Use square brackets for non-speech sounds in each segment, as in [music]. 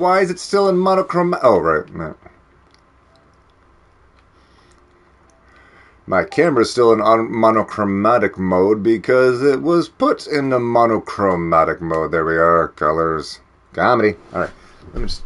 why is it still in monochrome? Oh, right. No. My camera's still in on- monochromatic mode because it was put in the monochromatic mode. There we are. Colors. Comedy. All right. Let me just.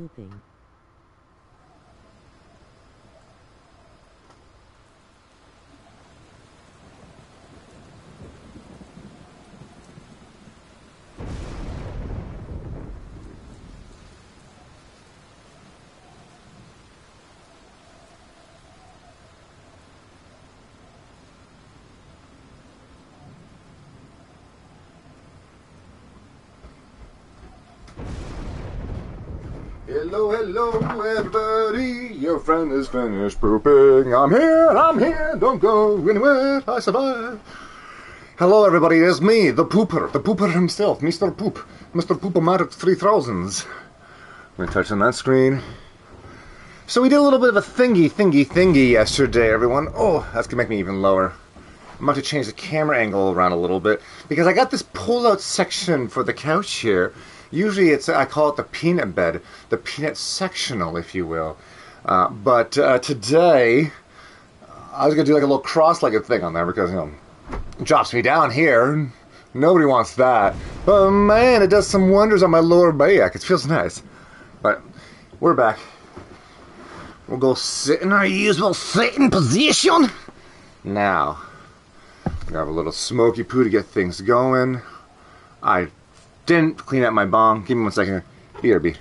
Pooping. Hello, hello, everybody. Your friend is finished pooping. I'm here, I'm here. Don't go anywhere. I survive. Hello, everybody. It's me, the pooper, the pooper himself, Mr. Poop, Mr. Poopomatic 3000s. I'm to touch on that screen. So we did a little bit of a thingy, thingy, thingy yesterday, everyone. Oh, that's to make me even lower. I'm about to change the camera angle around a little bit because I got this pull-out section for the couch here. Usually, it's I call it the peanut bed, the peanut sectional, if you will. Uh, but uh, today, I was gonna do like a little cross-legged thing on there because you know, drops me down here. Nobody wants that. But man, it does some wonders on my lower back. It feels nice. But we're back. We'll go sit in our usual sitting position. Now, we have a little smoky poo to get things going. I didn't clean up my bong. Give me one second here. BRB.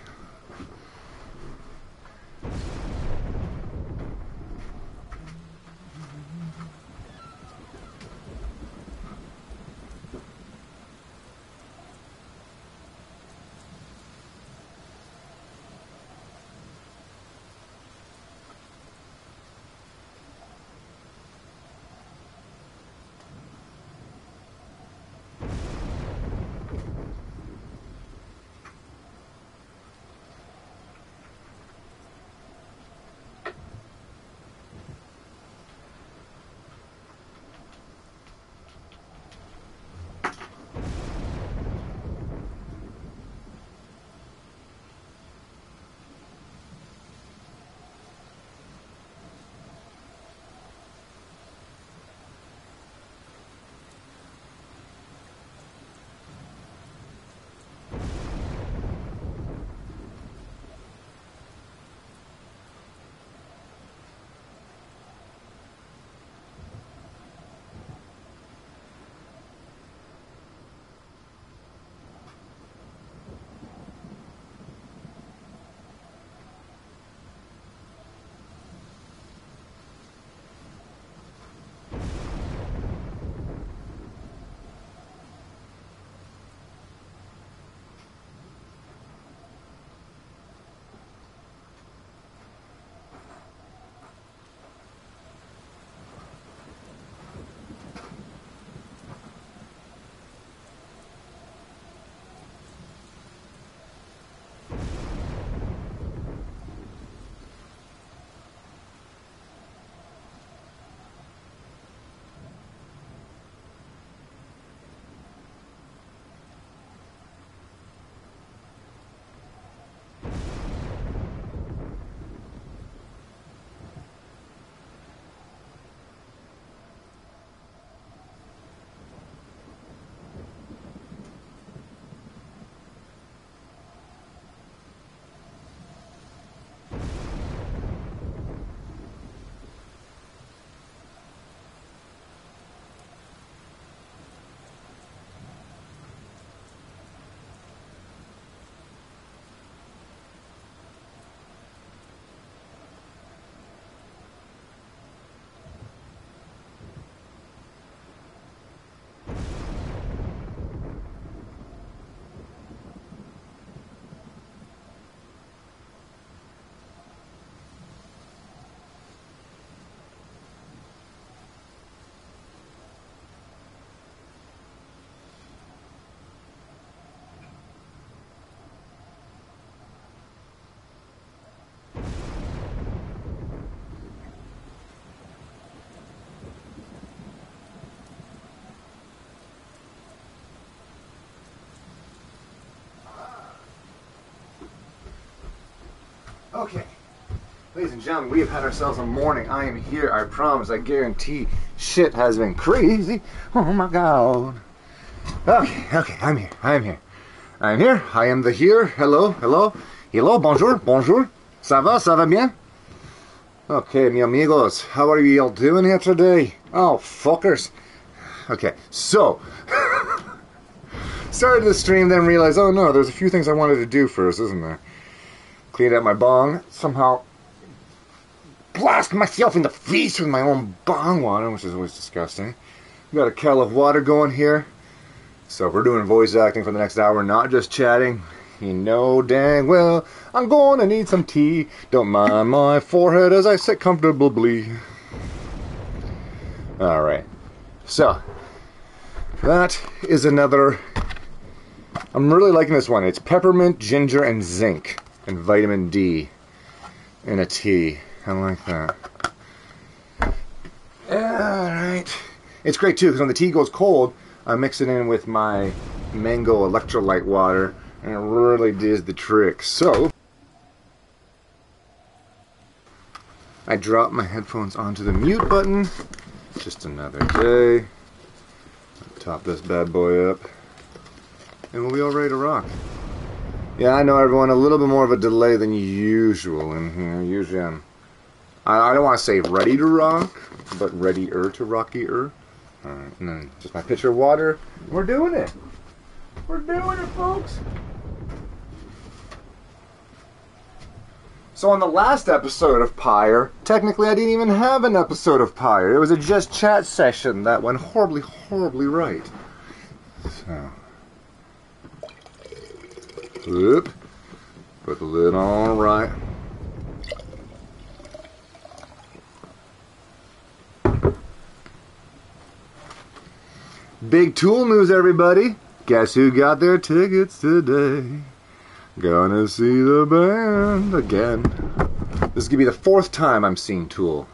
Okay. Ladies and gentlemen, we have had ourselves a morning. I am here, I promise, I guarantee. Shit has been crazy. Oh my god. Okay, okay, I'm here, I'm here. I'm here, I am the here. Hello, hello, hello, bonjour, bonjour. Ça va, ça va bien? Okay, mi amigos, how are you all doing here today? Oh, fuckers. Okay, so. [laughs] started the stream, then realized, oh no, there's a few things I wanted to do first, isn't there? Cleaned out my bong, somehow blast myself in the face with my own bong water, which is always disgusting. We Got a kettle of water going here. So if we're doing voice acting for the next hour, not just chatting, you know dang well I'm to need some tea. Don't mind my forehead as I sit comfortably. Alright. So, that is another. I'm really liking this one. It's peppermint, ginger, and zinc, and vitamin D in a tea. I like that. Alright. It's great too, because when the tea goes cold, I mix it in with my mango electrolyte water, and it really does the trick. So, I drop my headphones onto the mute button. Just another day. Top this bad boy up. And we'll be all ready to rock. Yeah, I know everyone, a little bit more of a delay than usual in here. Usually I'm I, I don't want to say ready to rock, but ready-er to rocky-er. Alright, and then just my pitcher of water. We're doing it. We're doing it, folks. So on the last episode of Pyre, technically I didn't even have an episode of Pyre. It was a just chat session that went horribly, horribly right. So. Whoop. Put the lid on right. Big Tool news, everybody. Guess who got their tickets today? Gonna see the band again. This is gonna be the fourth time I'm seeing Tool.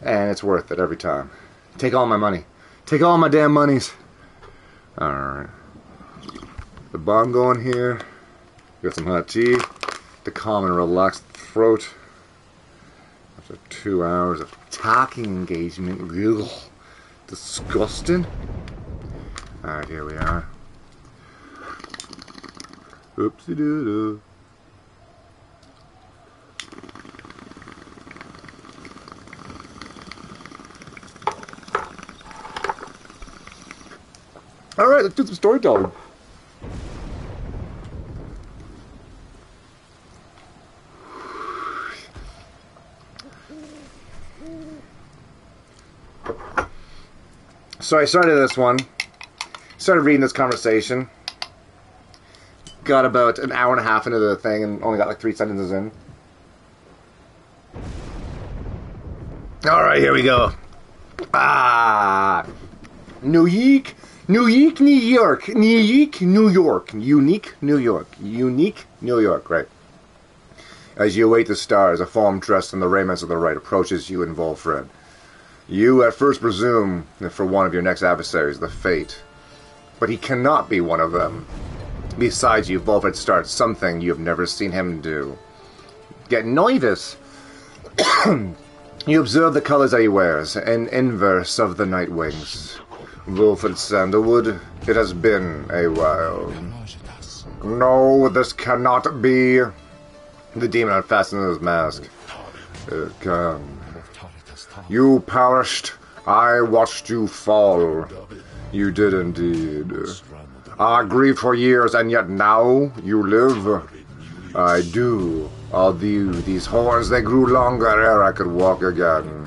And it's worth it every time. Take all my money. Take all my damn monies. Alright. The bomb going here. Got some hot tea to calm and relax the throat. After two hours of talking engagement. Ugh. Disgusting. Alright, here we are. Oopsie doo doo. Alright, let's do some storytelling. So I started this one started reading this conversation. Got about an hour and a half into the thing and only got like three sentences in. All right, here we go. Ah, New York, New York, New York, New York, New York, unique New York, unique New York, right? As you await the stars, a form dressed in the raiments of the right approaches you and Volfred. You at first presume for one of your next adversaries, the fate but he cannot be one of them. Besides, you Volfred starts something you've never seen him do. Get nervous. [coughs] you observe the colors that he wears, an inverse of the night wings. Volfred Sandalwood, it has been a while. No, this cannot be. The demon unfastened his mask. Uh, it can. You perished. I watched you fall. You did indeed. I grieved for years, and yet now you live. I do. All you, these horns, they grew longer ere I could walk again.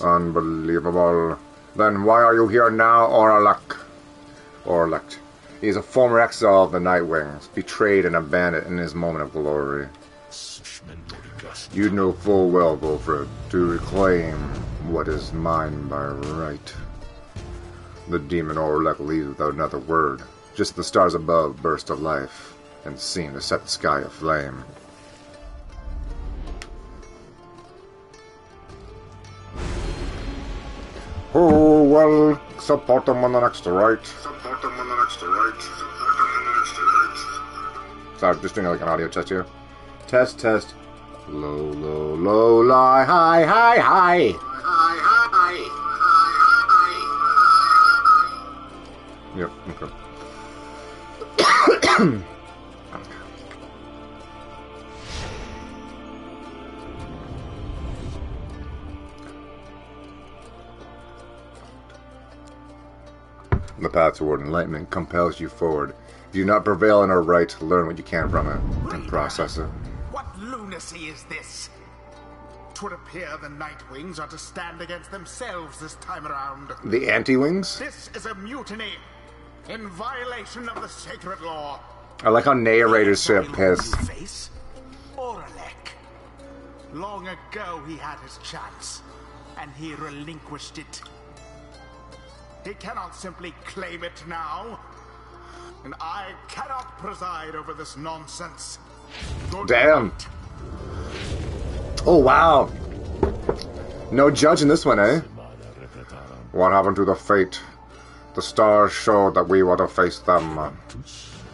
Unbelievable. Then why are you here now, Oralech? Oralech. He is a former exile of the Nightwings, betrayed and abandoned in his moment of glory. You know full well, Volfred, to reclaim what is mine by right. The demon Oralech leaves without another word. Just the stars above burst to life and seem to set the sky aflame. Oh, well, support them on the next right. Support them on the next right. Sorry, just doing like an audio test here. Test, test. Low, low, low, lie, high, high, high. Yep, okay. the path toward enlightenment compels you forward. If you do not prevail in our right, learn what you can from it and process it. What is this? Twould appear the Nightwings are to stand against themselves this time around. The anti-wings? This is a mutiny in violation of the sacred law. I like how narrators long pissed. Face Oralech. Long ago he had his chance, and he relinquished it. He cannot simply claim it now. And I cannot preside over this nonsense. Good Damn. night. Oh wow. No judge in this one, eh? What happened to the fate? The stars showed that we were to face them.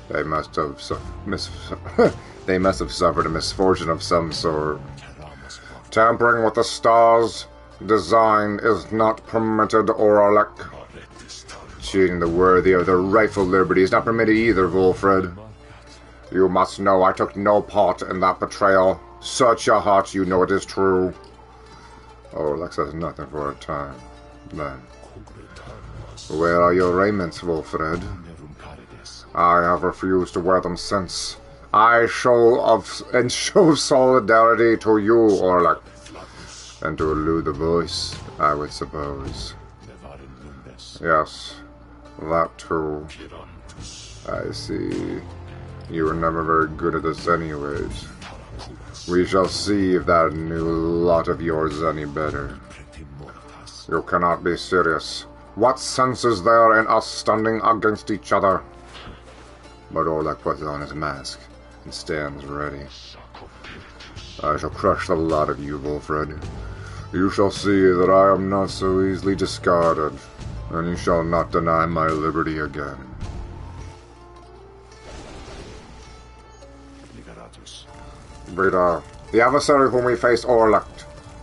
They must have mis- [laughs] they must have suffered a misfortune of some sort. Tampering with the stars' design is not permitted, Oralech. Cheating the worthy of their rightful liberty is not permitted either, Volfred. You must know I took no part in that betrayal. Search your heart, you know it is true. Oh, Lex has nothing for a time. Then. Where are your raiments, Volfred? I have refused to wear them since. I show of and [laughs] show solidarity to you, Oralech. And to elude the voice, I would suppose. Yes, that too. I see. You were never very good at this anyways. We shall see if that new lot of yours is any better. You cannot be serious. What sense is there in us standing against each other? But Oralech puts on his mask and stands ready. I shall crush the lot of you, Volfred. You shall see that I am not so easily discarded, and you shall not deny my liberty again. Reader, the adversary whom we face Oralech,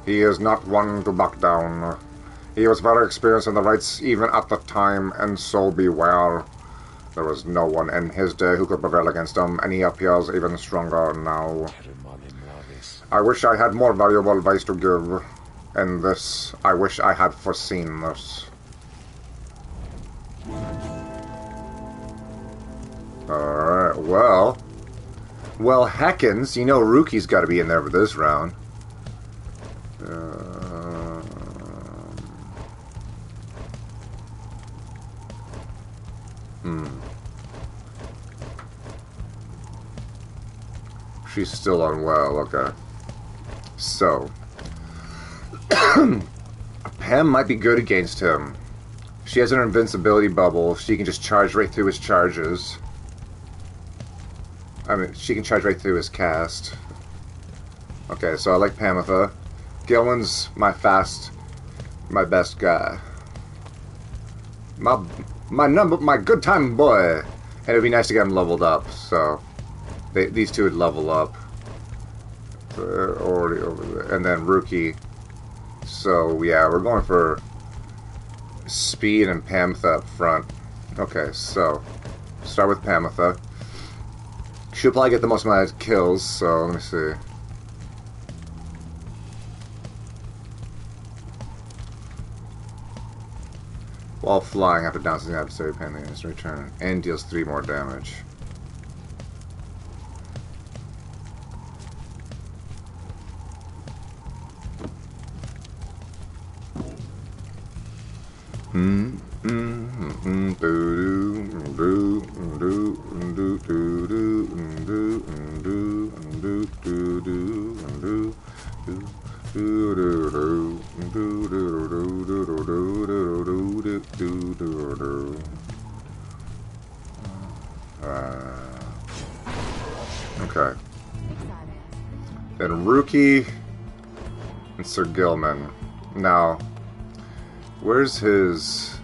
he is not one to back down. He was very experienced in the rights even at the time, and so beware. There was no one in his day who could prevail against him, and he appears even stronger now. I wish I had more valuable advice to give. In this, I wish I had foreseen this. Alright, well. Well, Heckins, you know Rookie's got to be in there for this round. Um, hmm. She's still unwell, okay. So. [clears throat] Pam might be good against him. She has an invincibility bubble. She can just charge right through his charges. I mean, she can charge right through his cast. Okay, so I like Pamitha. Gillen's my fast, my best guy. My my number, my good time boy. And it'd be nice to get him leveled up. So they, these two would level up. They're already over there, and then rookie. So yeah, we're going for speed and Pamitha up front. Okay, so start with Pamitha. She'll probably get the most amount of kills, so let me see. While flying after downsizing the adversary pain the return and deals three more damage. Mm, Okay. Then Rookie and Sir Gilman. Now, Where's his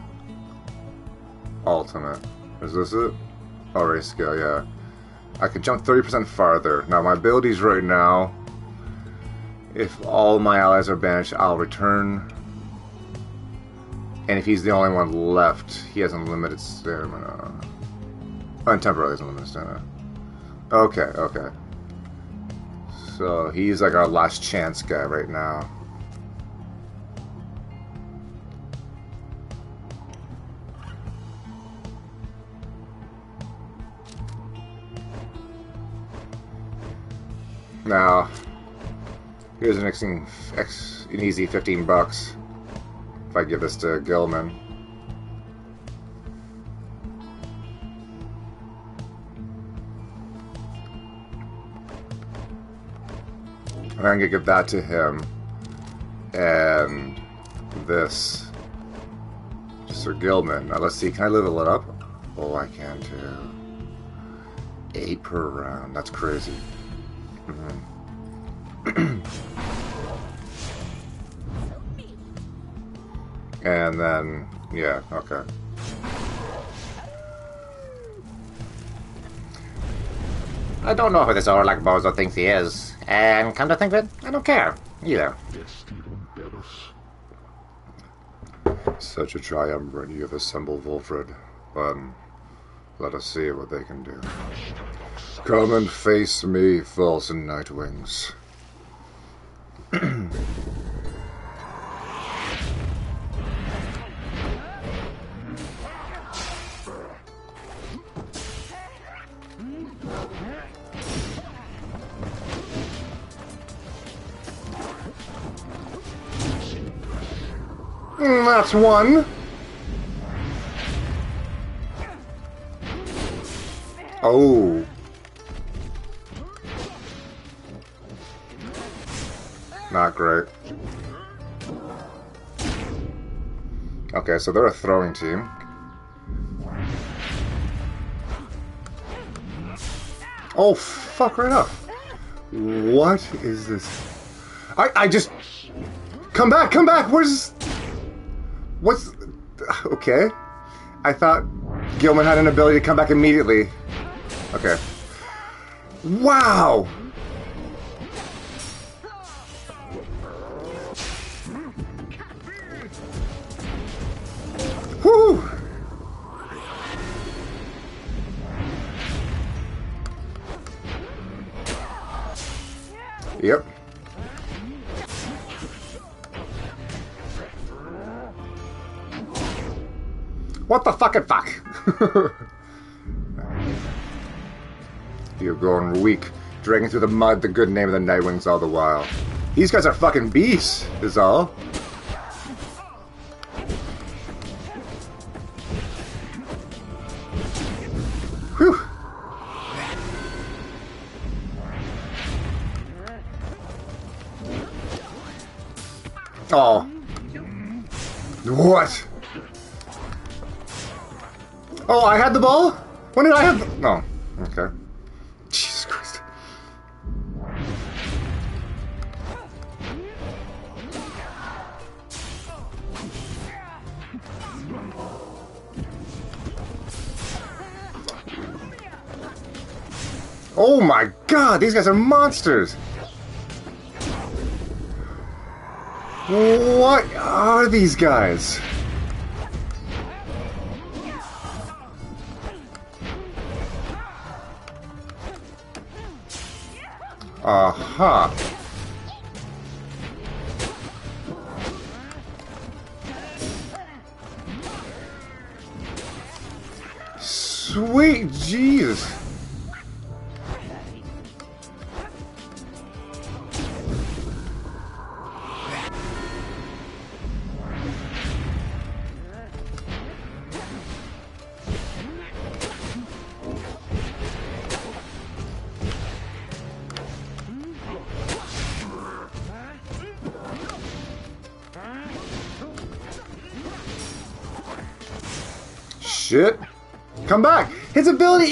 ultimate? Is this it? Oh, race skill, yeah. I can jump 30% farther. Now, my abilities right now, if all my allies are banished, I'll return. And if he's the only one left, he has unlimited stamina. Oh, Untemporarily has unlimited stamina. Okay, okay. So he's like our last chance guy right now. Now, here's an, ex an easy 15 bucks if I give this to Gilman. I'm gonna give that to him, and this to Sir Gilman. Now let's see, can I level it up? Oh, I can too. Eight per round. That's crazy. [clears throat] And then, yeah, okay. I don't know who this Oralech bozo thinks he is. And come to think of it, I don't care, either. Such a triumvirate you have assembled, Volfred. But um, let us see what they can do. Come and face me, false nightwings. [clears throat] That's one. Oh. Not great. Okay, so they're a throwing team. Oh, fuck right up. What is this? I, I just... Come back, come back! Where's... What's... Okay. I thought Gilman had an ability to come back immediately. Okay. Wow! Going weak, dragging through the mud the good name of the Nightwings all the while. These guys are fucking beasts, is all. These guys are monsters! What are these guys?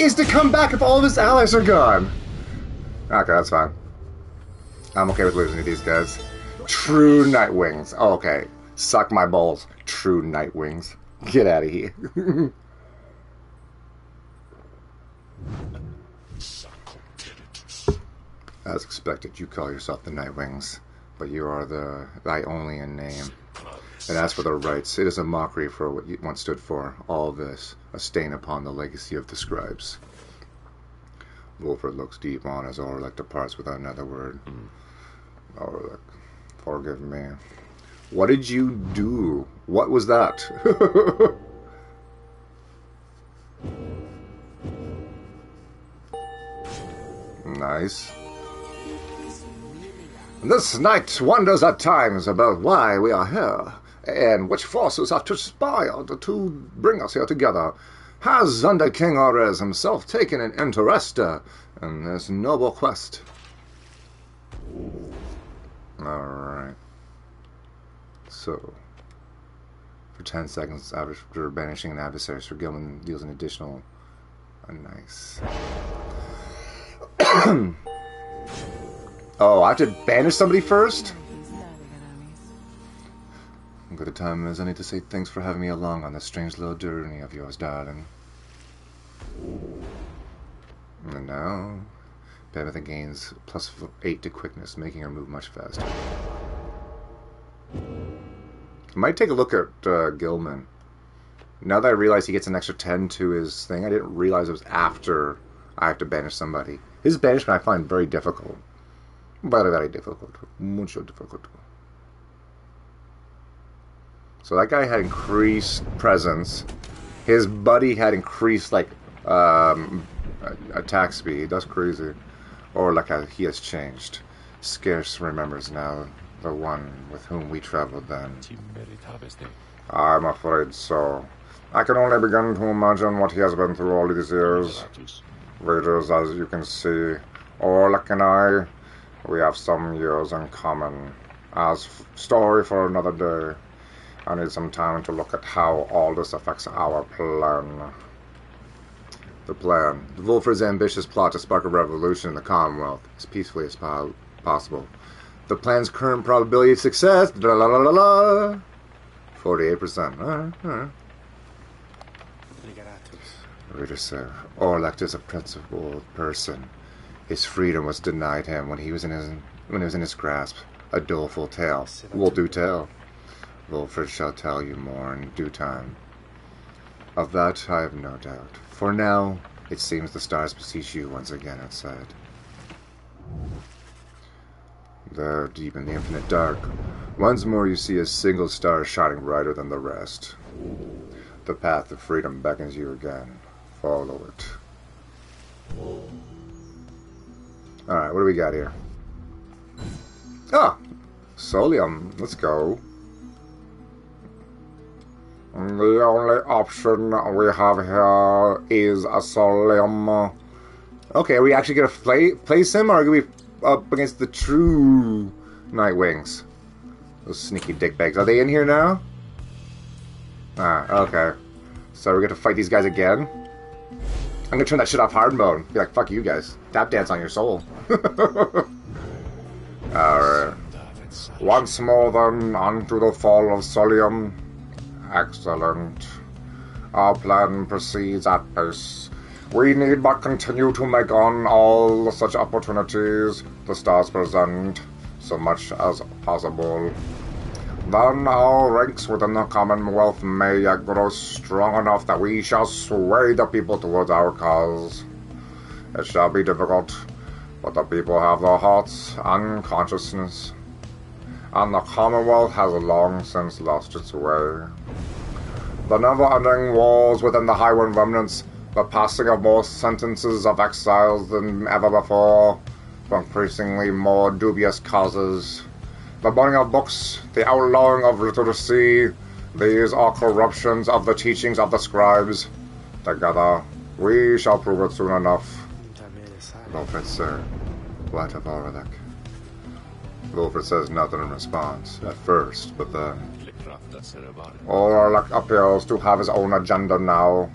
Is to come back if all of his allies are gone. Okay, that's fine. I'm okay with losing to these guys. True Nightwings. Oh, okay. Suck my balls. True Nightwings. Get out of here. [laughs] As expected, you call yourself the Nightwings, but you are the thy only in name. And as for the rights, it is a mockery for what you once stood for. All this, a stain upon the legacy of the scribes. Volfred looks deep on as Oralech departs without another word. Hmm. Oralech, forgive me. What did you do? What was that? [laughs] nice. This knight wonders at times about why we are here, and which forces are conspired to bring us here together. Has under King Orez himself taken an interest uh, in this noble quest? Alright. So, for 10 seconds after banishing an adversary, Sir Gilman deals an additional. Uh, nice. [coughs] oh, I have to banish somebody first? Good a time as any to say thanks for having me along on this strange little journey of yours, darling. And now, Pamitha gains plus 8 to quickness, making her move much faster. I might take a look at uh, Gilman. Now that I realize he gets an extra 10 to his thing, I didn't realize it was after I have to banish somebody. His banishment I find very difficult. Very, very difficult. Mucho difficult. So that guy had increased presence. His buddy had increased like um, attack speed. That's crazy. Or like a, he has changed. Scarce remembers now the one with whom we traveled then. I'm afraid so. I can only begin to imagine what he has been through all these years. Readers, as you can see, Oralech and I, we have some years in common. As story for another day. I need some time to look at how all this affects our plan. The plan. The Volfred's ambitious plot to spark a revolution in the Commonwealth as peacefully as po- possible. The plan's current probability of success, la la la la la, 48%. Alright, alright. Reader, sir, Oralech is a principled person. His freedom was denied him when he was in his when he was in his grasp. A doleful tale. Will do tell. Volfred shall tell you more in due time. Of that I have no doubt. For now, it seems the stars beseech you once again outside. There, deep in the infinite dark, once more you see a single star shining brighter than the rest. The path of freedom beckons you again. Follow it. Alright, what do we got here? Ah! Solium. Let's go. The only option we have here is a. Okay, are we actually gonna play, place him, or are we up against the true Nightwings? Those sneaky dickbags. Are they in here now? Ah, okay. So we're gonna fight these guys again? I'm gonna turn that shit off hard mode. Be like, fuck you guys. Tap dance on your soul. [laughs] Alright. Once more then, onto the fall of Solium. Excellent. Our plan proceeds at pace. We need but continue to make on all such opportunities the stars present, so much as possible. Then our ranks within the Commonwealth may yet grow strong enough that we shall sway the people towards our cause. It shall be difficult, but the people have their hearts and consciousness, and the Commonwealth has long since lost its way. The never-ending wars within the Highwind remnants, the passing of more sentences of exiles than ever before, for increasingly more dubious causes, the burning of books, the outlawing of literacy, these are corruptions of the teachings of the scribes. Together, we shall prove it soon enough. Volfred, sir, what of Oralech? Volfred says nothing in response, at first, but then... All our luck appears to have his own agenda now.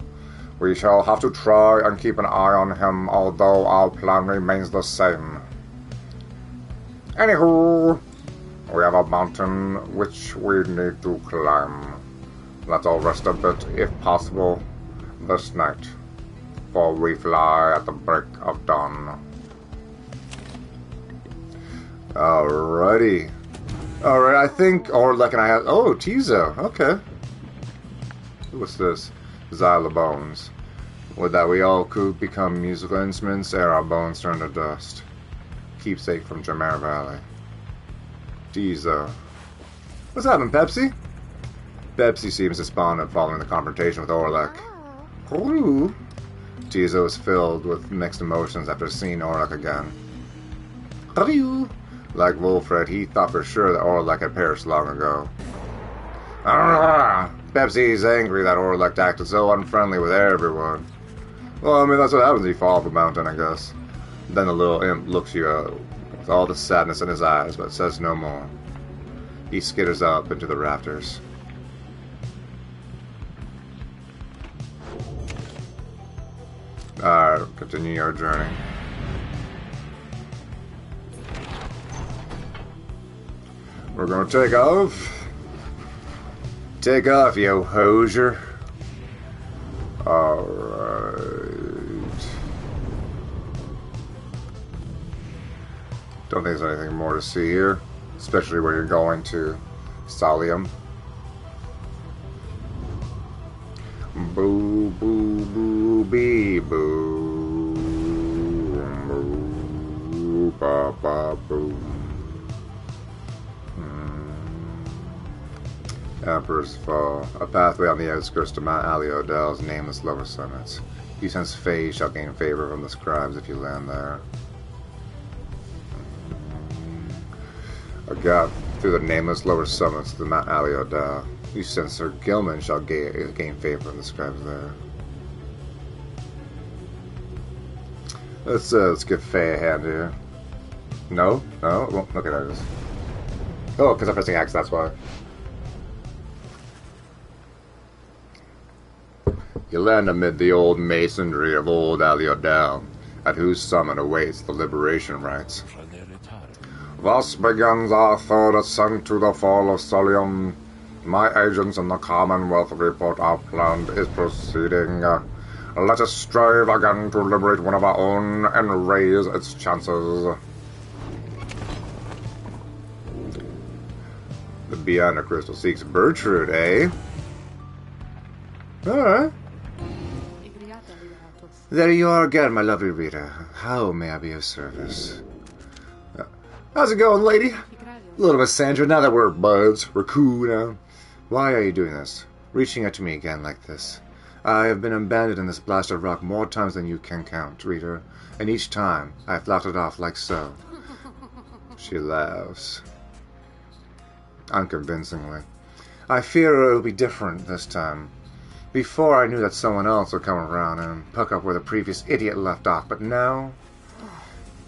We shall have to try and keep an eye on him, although our plan remains the same. Anywho, we have a mountain which we need to climb. Let's all rest a bit, if possible, this night, for we fly at the break of dawn. Alrighty. Alright, I think Oralech and I have. Oh, Ti'zo. Okay. What's this? Xylobones. Would that we all could become musical instruments ere our bones turn to dust. Keepsake from Jamar Valley. Ti'zo. What's happening, Pepsi? Pepsi seems to spawn despondent following the confrontation with Oralech. Ooh. Ti'zo is filled with mixed emotions after seeing Oralech again. Ryu. Like Volfred, he thought for sure that Oralech had perished long ago. Ah, Pepsi is angry that Oralech acted so unfriendly with everyone. Well, I mean, that's what happens if you fall off a mountain, I guess. Then the little imp looks you up with all the sadness in his eyes, but says no more. He skitters up into the rafters. Alright, continue your journey. We're gonna take off. Take off, yo hosier. Alright. Don't think there's anything more to see here, especially where you're going to Salium. Boo, boo, boo, bee, boo. Boo, ba, ba, boo. Emperor's Fall. A pathway on the outskirts to Mount Aliodell's nameless lower summits. You sense Fae shall gain favor from the scribes if you land there. A gap through the nameless lower summits to Mount Aliodell. You sense Sir Gilman shall gain, gain favor from the scribes there. Let's uh, let's give Fae a hand here. No, no, well, okay, there it is. Oh, because I'm pressing X, that's why. You land amid the old masonry of old Aliodel, at whose summit awaits the liberation rites. Thus begins our third ascent to the fall of Solium. My agents in the Commonwealth report our plan is proceeding. Let us strive again to liberate one of our own and raise its chances. The Beyond Crystal seeks Bertrude, eh? There you are again, my lovely Reader. How may I be of service? Uh, How's it going, lady? A little bit, Sandra. Now that we're buds, we're cool now. Why are you doing this? Reaching out to me again like this? I have been abandoned in this blast of rock more times than you can count, Reader, and each time I have it off like so. She laughs. Unconvincingly. I fear it will be different this time. Before I knew that someone else would come around and pick up where the previous idiot left off, but now.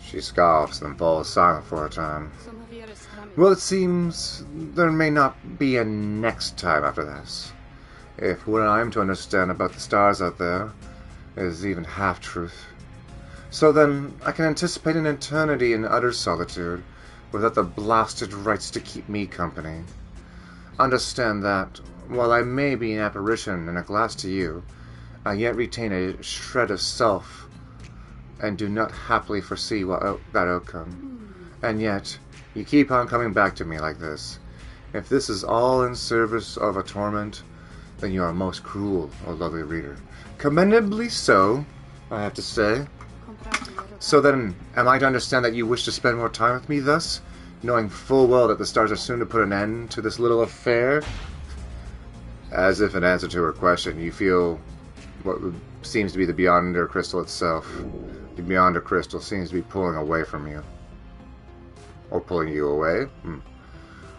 She scoffs and falls silent for a time. Well, it seems there may not be a next time after this. If what I am to understand about the stars out there is even half truth. So then, I can anticipate an eternity in utter solitude without the blasted rites to keep me company. Understand that, while I may be an apparition in a glass to you, I yet retain a shred of self, and do not happily foresee what that outcome. And yet, you keep on coming back to me like this. If this is all in service of a torment, then you are most cruel, O lovely reader. Commendably so, I have to say. So then, am I to understand that you wish to spend more time with me thus, knowing full well that the stars are soon to put an end to this little affair? As if in answer to her question, you feel what seems to be the Beyonder crystal itself. The Beyonder crystal seems to be pulling away from you. Or pulling you away? Hmm.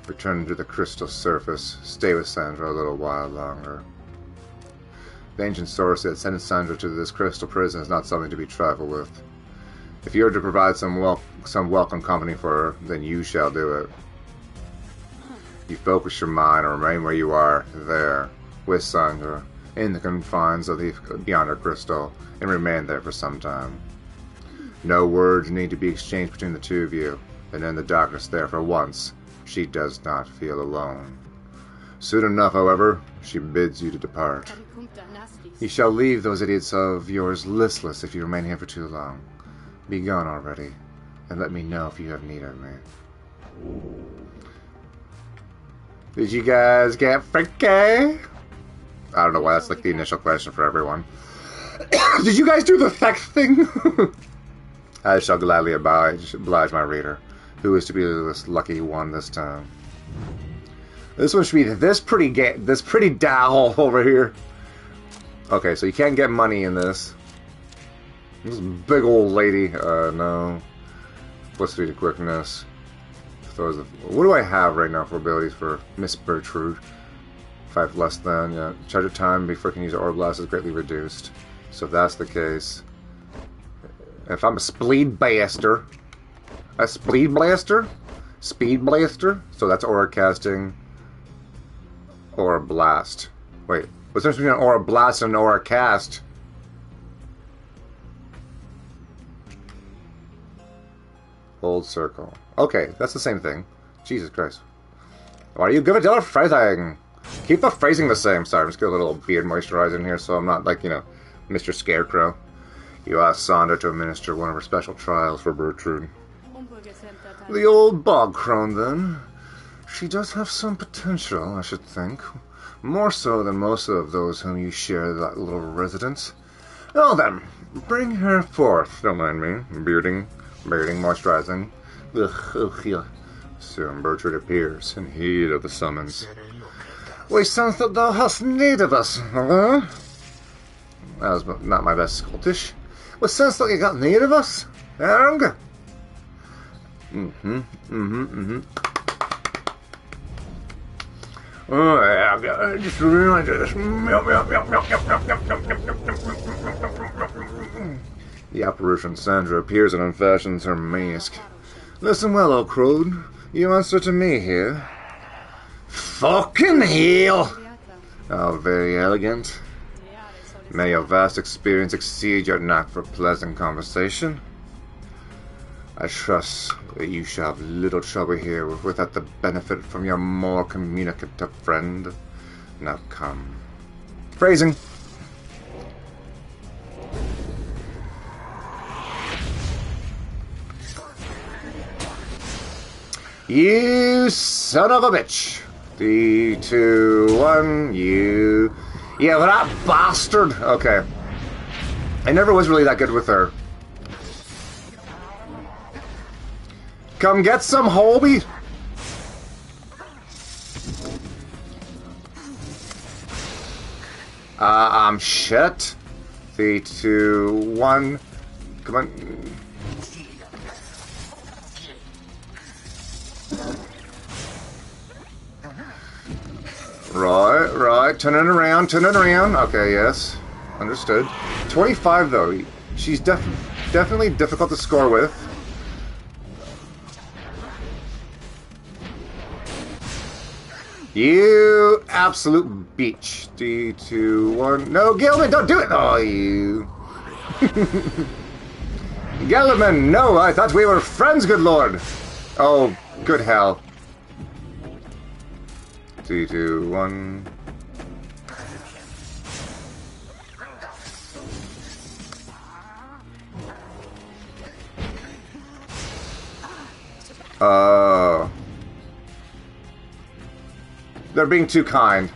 Return to the crystal surface. Stay with Sandra a little while longer. The ancient source that sending Sandra to this crystal prison is not something to be trifled with. If you are to provide some wel- some welcome company for her, then you shall do it. You focus your mind and remain where you are, there, with Sandra, in the confines of the Beyonder Crystal, and remain there for some time. No words need to be exchanged between the two of you, and in the darkness there for once, she does not feel alone. Soon enough, however, she bids you to depart. You shall leave those idiots of yours listless if you remain here for too long. Be gone already, and let me know if you have need of me. Did you guys get freaky? I don't know why that's like the initial question for everyone. [coughs] Did you guys do the sex thing? [laughs] I shall gladly oblige, oblige my reader, who is to be this lucky one this time. This one should be this pretty ga- this pretty doll [laughs] over here. Okay, so you can't get money in this. This big old lady, uh, no. Three to quickness. Throws the, what do I have right now for abilities for Miss Bertrude? Five less than, yeah. Charge of time before I can use orb blast is greatly reduced. So if that's the case. If I'm a speed blaster, a speed blaster, speed blaster, so that's aura casting, aura blast. Wait, what's the difference between an aura blast and an aura cast? Hold circle. Okay, that's the same thing. Jesus Christ. Why do you give to phrasing? Keep the phrasing the same. Sorry, I'm just getting a little beard moisturizer in here so I'm not like, you know, Mr. Scarecrow. You asked Sandra to administer one of her special trials for Bertrude. The old bog crone, then. She does have some potential, I should think. More so than most of those whom you share that little residence. Well then, bring her forth. Don't mind me. Bearding, bearding, moisturizing. Soon Bertrude appears in heed of the summons. We sense that thou hast need of us, huh? That was not my best Scottish. We sense that you got need of us, Erg? Mm-hmm, mm-hmm, mm-hmm. Oh. The apparition Sandra appears and unfashions her mask. Listen well, O Crode. You answer to me here. Fucking hell! Oh, very elegant. May your vast experience exceed your knack for pleasant conversation. I trust that you shall have little trouble here without the benefit from your more communicative friend. Now come. Phrasing. You son of a bitch. Three, two, one, you. Yeah, that bastard. Okay. I never was really that good with her. Come get some, Holby. Uh, um, shit. Three, two, one. Come on. Right, right. Turn it around, turn it around. Okay, yes. Understood. 25, though. She's def definitely difficult to score with. You absolute beach. Three, two, one. No, Gilman, don't do it! Oh, you. [laughs] Gilman, no, I thought we were friends, good lord. Oh, good hell. Three, two, one. Uh, they're being too kind.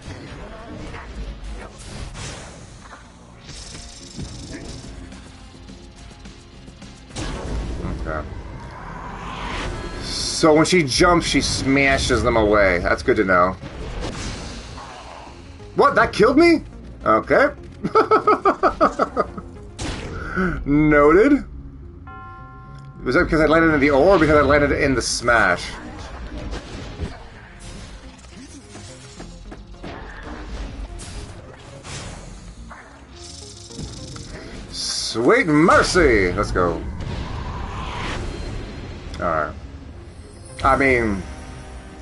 Okay. So when she jumps, she smashes them away. That's good to know. What? That killed me? Okay. [laughs] Noted. Was that because I landed in the ore or because I landed in the smash? Sweet mercy! Let's go. Alright. I mean,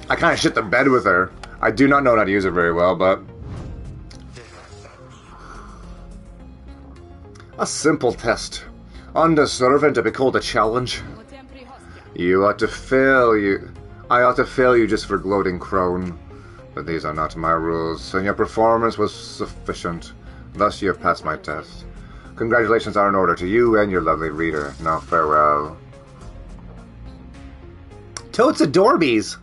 I kind of shit the bed with her. I do not know how to use it very well, but... A simple test. Undeserving to be called a challenge. You ought to fail, you... I ought to fail you just for gloating, crone. But these are not my rules, and your performance was sufficient. Thus you have passed my test. Congratulations are in order to you and your lovely reader. Now farewell. Totes Adorbies!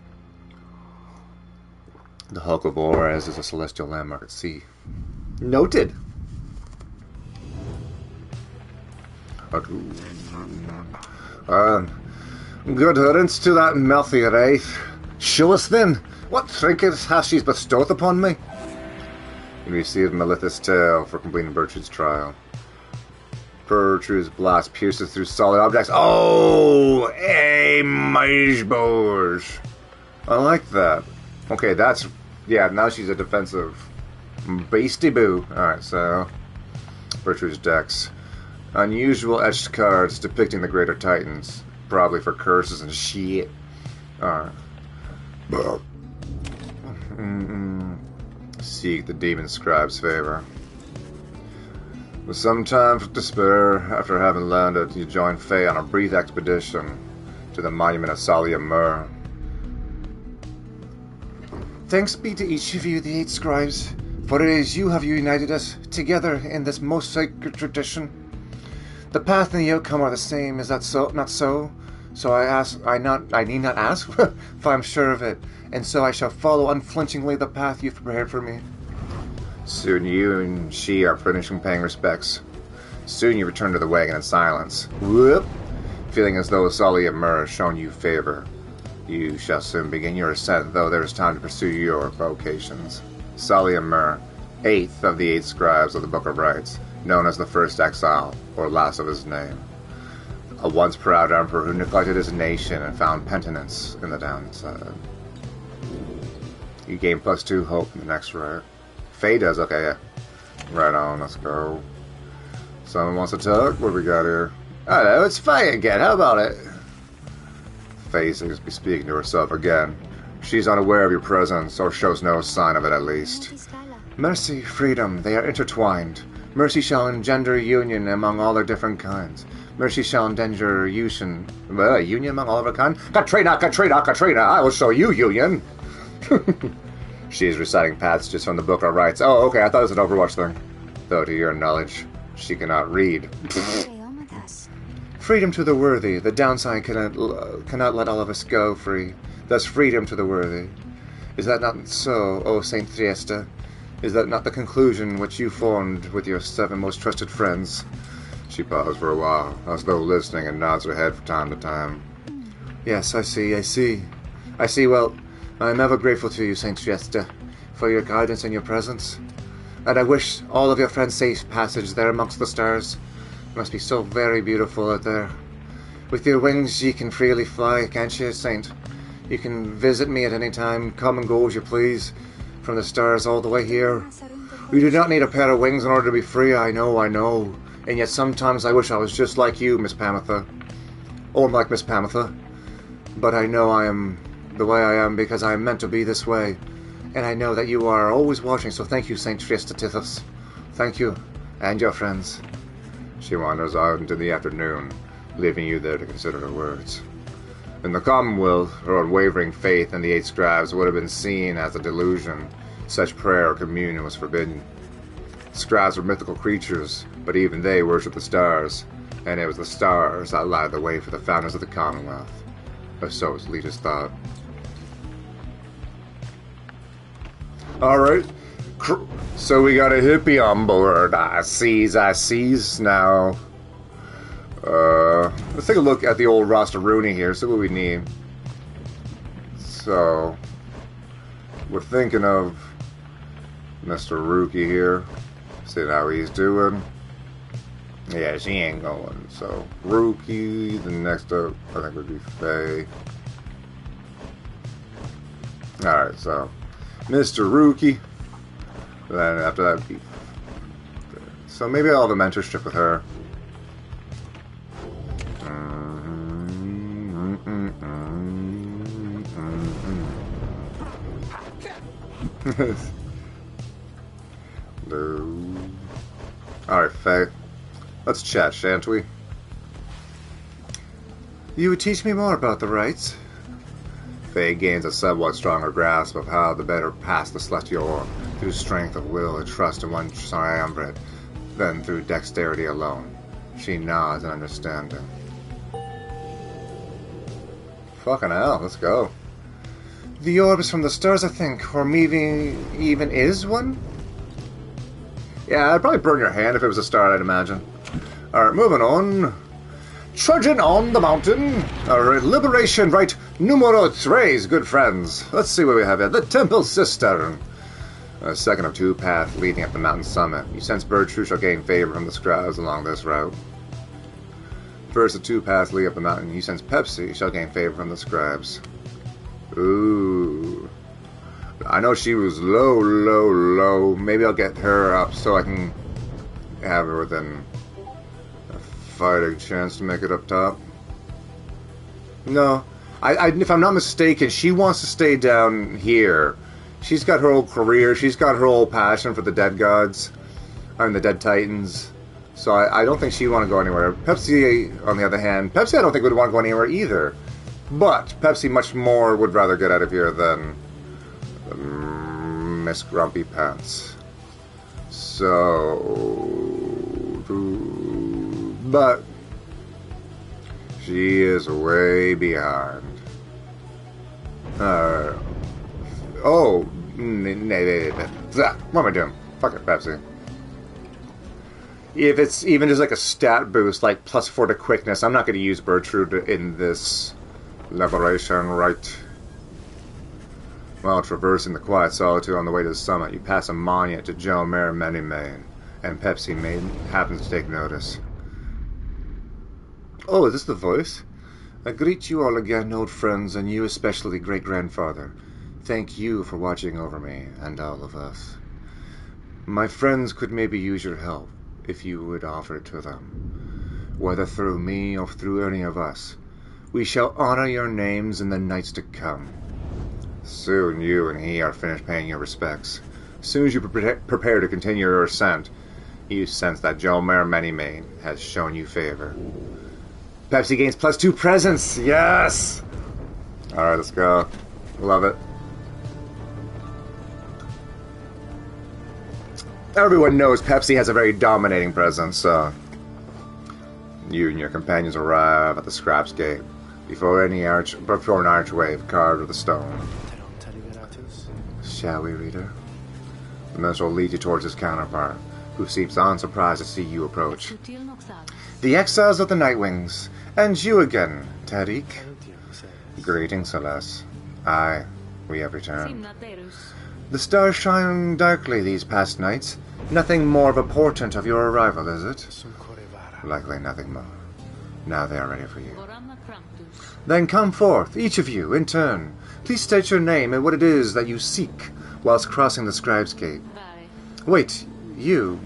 The Hulk of Ores is a celestial landmark at sea. Noted. Uh, good riddance to that mouthy wraith. Show us then, what trinkets has she bestowed upon me? You received Melithus' tale for completing Bertrude's trial. Bertrude's blast pierces through solid objects. Oh, a Majbors. I like that. Okay, that's yeah. Now she's a defensive beastie boo. All right, so Bertrude's decks. Unusual etched cards depicting the greater titans, probably for curses and shit. Alright. Seek the demon scribe's favor. With some time for despair, after having landed, you join Fae on a brief expedition to the monument of Salia Mur. Thanks be to each of you, the eight scribes, for it is you have united us together in this most sacred tradition. The path and the outcome are the same. Is that so? Not so. So I ask. I not. I need not ask, [laughs] for I'm sure of it. And so I shall follow unflinchingly the path you've prepared for me. Soon you and she are finishing paying respects. Soon you return to the wagon in silence. Whoop! Feeling as though Sully and has shown you favor. You shall soon begin your ascent, though there is time to pursue your vocations. Sully and Mur, eighth of the eight scribes of the Book of Rites, known as the First Exile, or last of his name. A once proud emperor who neglected his nation and found penitence in the downside. You gain plus two hope in the next rite. Fae does, okay, yeah. Right on, let's go. Someone wants to talk? What do we got here? Hello, it's Fae again, how about it? Fae seems to be speaking to herself again. She's unaware of your presence, or shows no sign of it at least. Mercy, freedom, they are intertwined. Mercy shall engender union among all their different kinds. Mercy shall engender union, uh, union among all of her kind. Katrina, Katrina, Katrina, I will show you union. [laughs] she is reciting passages from the book of rites. Oh, okay, I thought it was an Overwatch thing. Though, to your knowledge, she cannot read. [laughs] freedom to the worthy. The downside cannot cannot let all of us go free. Thus, freedom to the worthy. Is that not so, O Saint Triesta? Is that not the conclusion which you formed with your seven most trusted friends? She paused for a while, as though listening, and nods her head from time to time. Yes, I see, I see. I see, well, I am ever grateful to you, Saint Triesta, for your guidance and your presence. And I wish all of your friends safe passage there amongst the stars. It must be so very beautiful out there. With your wings ye can freely fly, can't you, Saint? You can visit me at any time, come and go as you please, from the stars all the way here. You do not need a pair of wings in order to be free, I know, I know. And yet sometimes I wish I was just like you, Miss Pamitha. Or like Miss Pamitha. But I know I am the way I am because I am meant to be this way. And I know that you are always watching, so thank you, St. Tristatithus. Thank you, and your friends. She wanders out into the afternoon, leaving you there to consider her words. In the Commonwealth, her unwavering faith in the eight scribes would have been seen as a delusion. Such prayer or communion was forbidden. Scribes were mythical creatures, but even they worshipped the stars, and it was the stars that lighted the way for the founders of the Commonwealth. Or so his leaders thought. Alright, so we got a hippie on board. I sees, I sees. Now, uh, let's take a look at the old roster Rooney here, see what we need. So, we're thinking of Mr. Rookie here. See how he's doing. Yeah, she ain't going. So, Rookie, the next up, I think would be Fae. Alright, so, Mr. Rookie. Then after that. So maybe I'll have a mentorship with her. No. Alright, Fae. Let's chat, shan't we? You would teach me more about the rites? Faye gains a somewhat stronger grasp of how to better pass the celestial through strength of will and trust in one triumvirate than through dexterity alone. She nods in understanding. Fucking hell, let's go. The orbs from the stars, I think, or maybe even is one? Yeah, I'd probably burn your hand if it was a star, I'd imagine. Alright, moving on. Trudging on the mountain. Alright, Liberation rite numero tres, good friends. Let's see what we have here. The Temple Cistern. A second of two paths leading up the mountain summit. You sense Bertrude shall gain favor from the scribes along this route. First of two paths lead up the mountain. You sense Pepsi shall gain favor from the scribes. Ooh. I know she was low, low, low. Maybe I'll get her up so I can have her within a fighting chance to make it up top. No. I, I, if I'm not mistaken, she wants to stay down here. She's got her old career. She's got her old passion for the dead gods. I mean, the dead titans. So I, I don't think she'd want to go anywhere. Pepsi, on the other hand, Pepsi I don't think would want to go anywhere either. But Pepsi much more would rather get out of here than um, Miss Grumpy Pants. So, but she is way behind. Uh, oh, what am I doing? Fuck it, Pepsi. If it's even just like a stat boost, like plus four to quickness, I'm not going to use Bertrude in this liberation Rite. While traversing the quiet solitude on the way to the summit, you pass a monument to Joe Mayor Many and Pepsi Maiden happens to take notice. Oh, is this the voice? I greet you all again, old friends, and you especially, great grandfather. Thank you for watching over me and all of us. My friends could maybe use your help if you would offer it to them. Whether through me or through any of us, we shall honor your names in the nights to come. Soon you and he are finished paying your respects. Soon as you pre- prepare to continue your ascent, you sense that Joe Mayor Many has shown you favor. Pepsi gains plus two presence. Yes. All right, let's go. Love it. Everyone knows Pepsi has a very dominating presence. So you and your companions arrive at the Scribes' Gate before any arch before an archway carved with a stone. Shall we, reader? The minstrel leads you towards his counterpart, who seems unsurprised to see you approach. The exiles of the Nightwings, and you again, Tariq. Greetings, Celeste. Aye, we have returned. The stars shine darkly these past nights. Nothing more of a portent of your arrival, is it? Likely nothing more. Now they are ready for you. Then come forth, each of you, in turn. Please state your name and what it is that you seek whilst crossing the Scribe's Gate. Wait, you.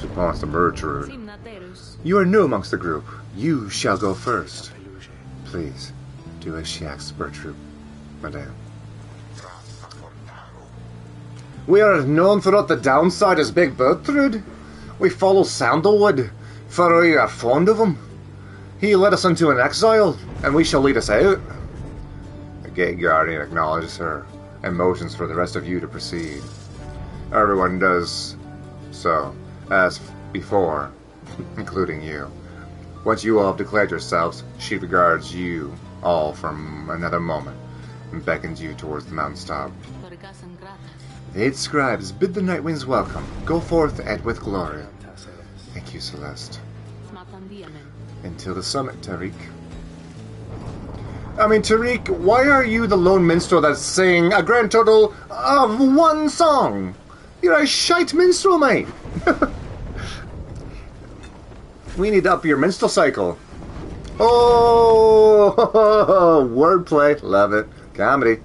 She points to Bertrude. You are new amongst the group. You shall go first. Please, do as she asks, Bertrude, madame. We are known throughout the downside as Big Bertrude. We follow Sandalwood, for we are fond of him. He led us into an exile, and we shall lead us out. The gate guardian acknowledges her and motions for the rest of you to proceed. Everyone does so, as before, [laughs] including you. Once you all have declared yourselves, she regards you all from another moment and beckons you towards the mountain's top. The eight scribes bid the night Nightwings welcome. Go forth and with glory. Thank you, Celeste. Until the summit, Tariq. I mean, Tariq, why are you the lone minstrel that's singing a grand total of one song? You're a shite minstrel, mate. [laughs] we need to up your minstrel cycle. Oh, [laughs] wordplay. Love it. Comedy.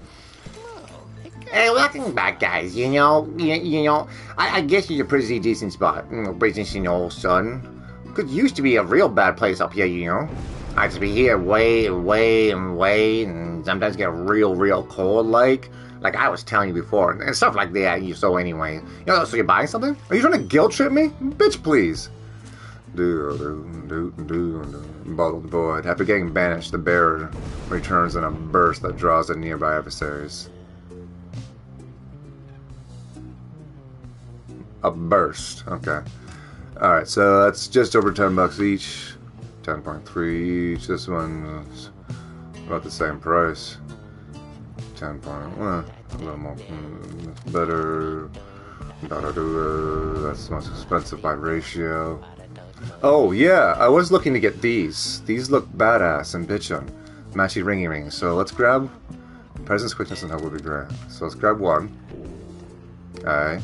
Hey, welcome back, guys. You know, you, you know, I, I guess it's a pretty decent spot. Mm, business, you know, son. Could used to be a real bad place up here, you know. I just be here way and way and way, and sometimes get real, real cold, like. Like I was telling you before, and stuff like that. You so anyway. You know, so you're buying something? Are you trying to guilt trip me? Bitch, please. Do do do do do. Bottled void. After getting banished, the bearer returns in a burst that draws the nearby adversaries. A burst. Okay. All right. So that's just over ten bucks each. Ten point three each. This one's about the same price. 10 point. Well, a little more. mm, Better. That's do uh, most expensive by ratio. Oh, yeah, I was looking to get these. These look badass and bitchin'. Matchy ringy rings. So let's grab. Presence, quickness, and hope would be great. So let's grab one. Alright.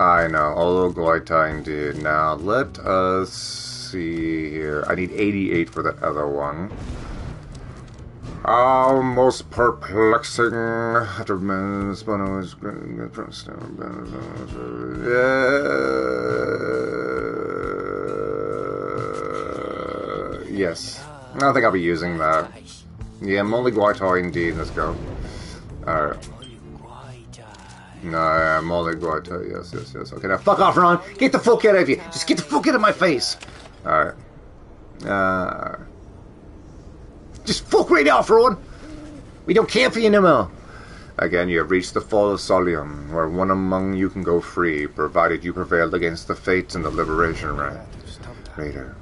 I know, Olo Goita indeed. Now let us see here. I need 88 for the other one. Oh, most perplexing. Yeah. Yes. I don't think I'll be using that. Yeah, Molly Guaitai indeed. Let's go. Alright. No, yeah, Molly Guaitai. Yes, yes, yes. Okay, now fuck off, Ron. Get the fuck out of here. Just get the fuck out of my face. Alright. Uh, just fuck right off, Ron. We don't care for you no more. Again, you have reached the fall of Solium, where one among you can go free, provided you prevailed against the fates in the liberation rite. Reader,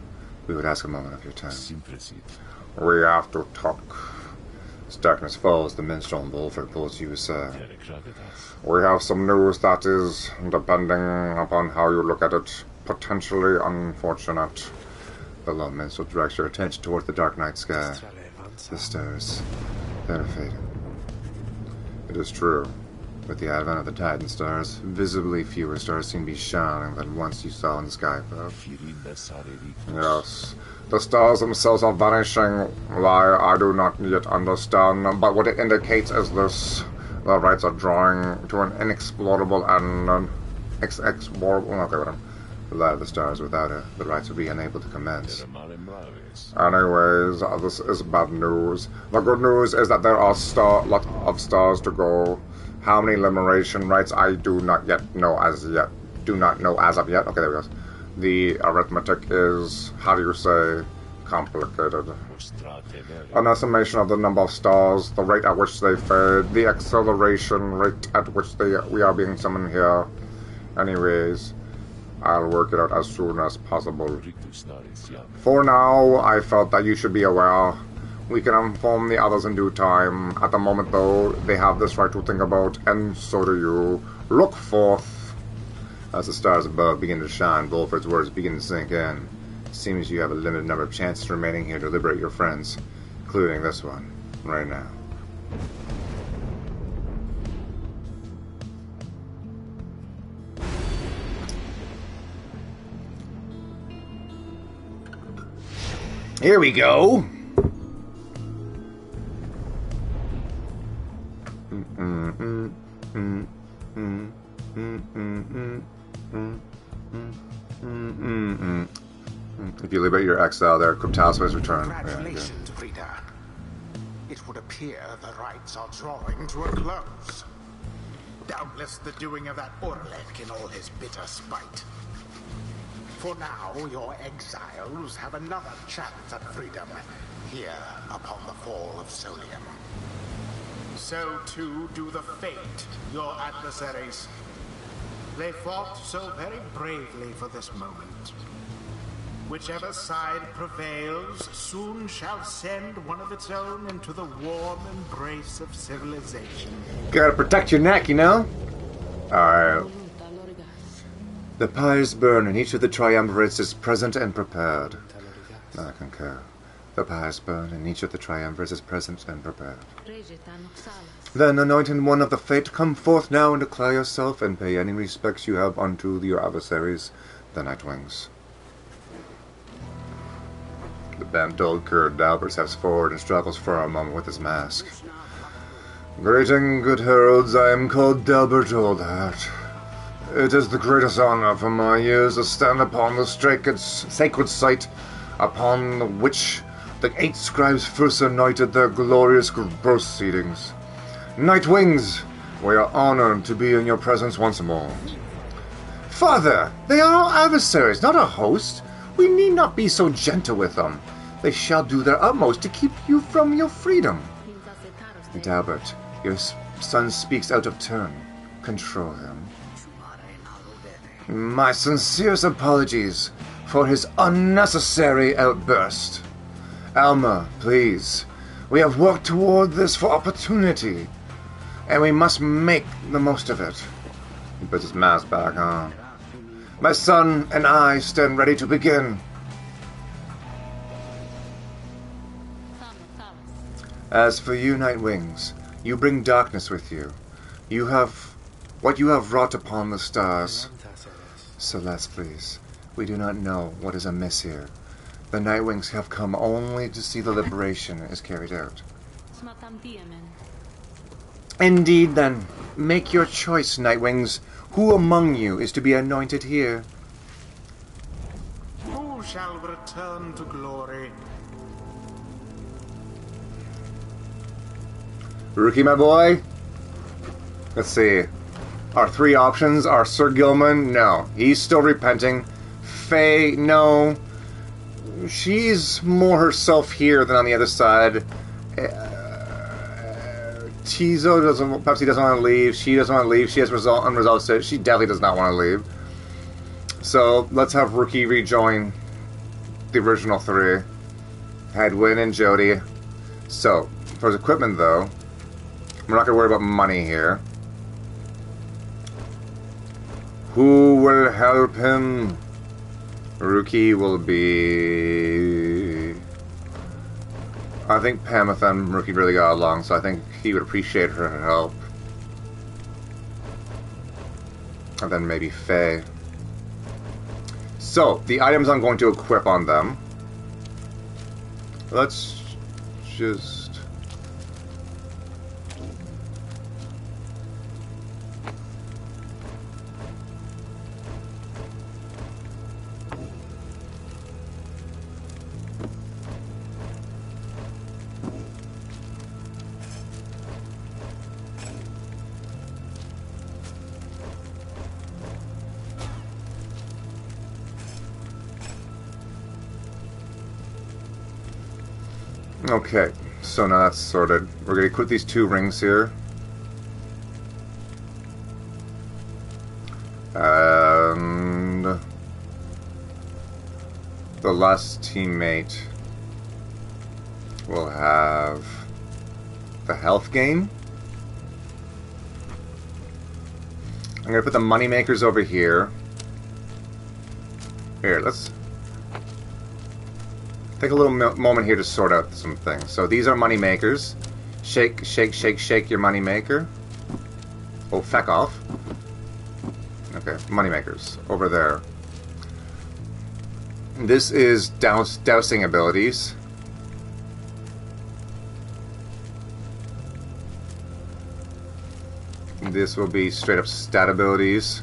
we would ask a moment of your time. We have to talk. As darkness falls, the minstrel and Volfred pulls you aside. We have some news that is, depending upon how you look at it, potentially unfortunate. The love minstrel directs your attention towards the dark night sky. The stars, they're fading. It is true. With the advent of the Titan stars, visibly fewer stars seem to be shining than once you saw in the sky above. Yes. The stars themselves are vanishing. Why, I do not yet understand, but what it indicates is this. The rites are drawing to an inexplorable and an ex- explorable. Okay, whatever. The light of the stars without it, the rites would be unable to commence. Anyways, uh, this is bad news. The good news is that there are star lot of stars to go. How many liberation rites I do not yet know as yet. Do not know as of yet. Okay, there we go. The arithmetic is how do you say complicated. An estimation of the number of stars, the rate at which they fade, the acceleration rate at which they we are being summoned here. Anyways, I'll work it out as soon as possible. For now, I felt that you should be aware. We can inform the others in due time. At the moment, though, they have this rite to think about, and so do you. Look forth. As the stars above begin to shine, Volfred's words begin to sink in. Seems you have a limited number of chances remaining here to liberate your friends, including this one, right now. Here we go. If you liberate your exile there, Cryptalis has returned. Yeah, yeah. Congratulations, Frida. It would appear the rites are drawing to a close. Doubtless the doing of that Oralech in all his bitter spite. For now, your exiles have another chance at freedom here upon the fall of Solium. So too do the fate, your adversaries. They fought so very bravely for this moment. Whichever side prevails soon shall send one of its own into the warm embrace of civilization. Gotta protect your neck, you know? Alright. The pyres burn, and each of the triumvirates is present and prepared. I concur. The pyres burn, and each of the triumvirates is present and prepared. Then, anointed one of the fate, come forth now and declare yourself, and pay any respects you have unto your adversaries, the Nightwings. The bandoled Kurd Dalbert steps forward and struggles for a moment with his mask. Greeting, good heralds, I am called Delbert Oldheart. It is the greatest honor for my years to stand upon the sacred site upon which the eight scribes first anointed their glorious proceedings. Nightwings, we are honored to be in your presence once more. Father, they are our adversaries, not our host. We need not be so gentle with them. They shall do their utmost to keep you from your freedom. Dalbert, your son speaks out of turn. Control him. My sincerest apologies for his unnecessary outburst. Alma, please, We have worked toward this for opportunity, and we must make the most of it. He puts his mask back on. My son and I stand ready to begin. As for you, Night Wings, you bring darkness with you. You have what you have wrought upon the stars. Celeste, please. We do not know what is amiss here. The Nightwings have come only to see the liberation is carried out. Indeed, then, make your choice, Nightwings. Who among you is to be anointed here? Who shall return to glory? Rookie, my boy. Let's see. Our three options are Sir Gilman, no. He's still repenting. Fae, no. She's more herself here than on the other side. Eh, Ti'zo doesn't. Pepsi doesn't want to leave. She doesn't want to leave. She has result, unresolved state. She definitely does not want to leave. So let's have Rookie rejoin the original three. Hedwyn and Jodi. So for his equipment, though, we're not gonna worry about money here. Who will help him? Rookie will be. I think Pamitha and Rookie really got along, so I think he would appreciate her help. And then maybe Fae. So, the items I'm going to equip on them. Let's just. Okay, so now that's sorted. We're going to equip these two rings here. And the last teammate will have the health gain. I'm going to put the money makers over. Here, take a little mo- moment here to sort out some things. So these are money makers. Shake, shake, shake, shake your money maker. Oh, feck off. Okay, money makers over there. This is douse, dousing abilities. This will be straight up stat abilities.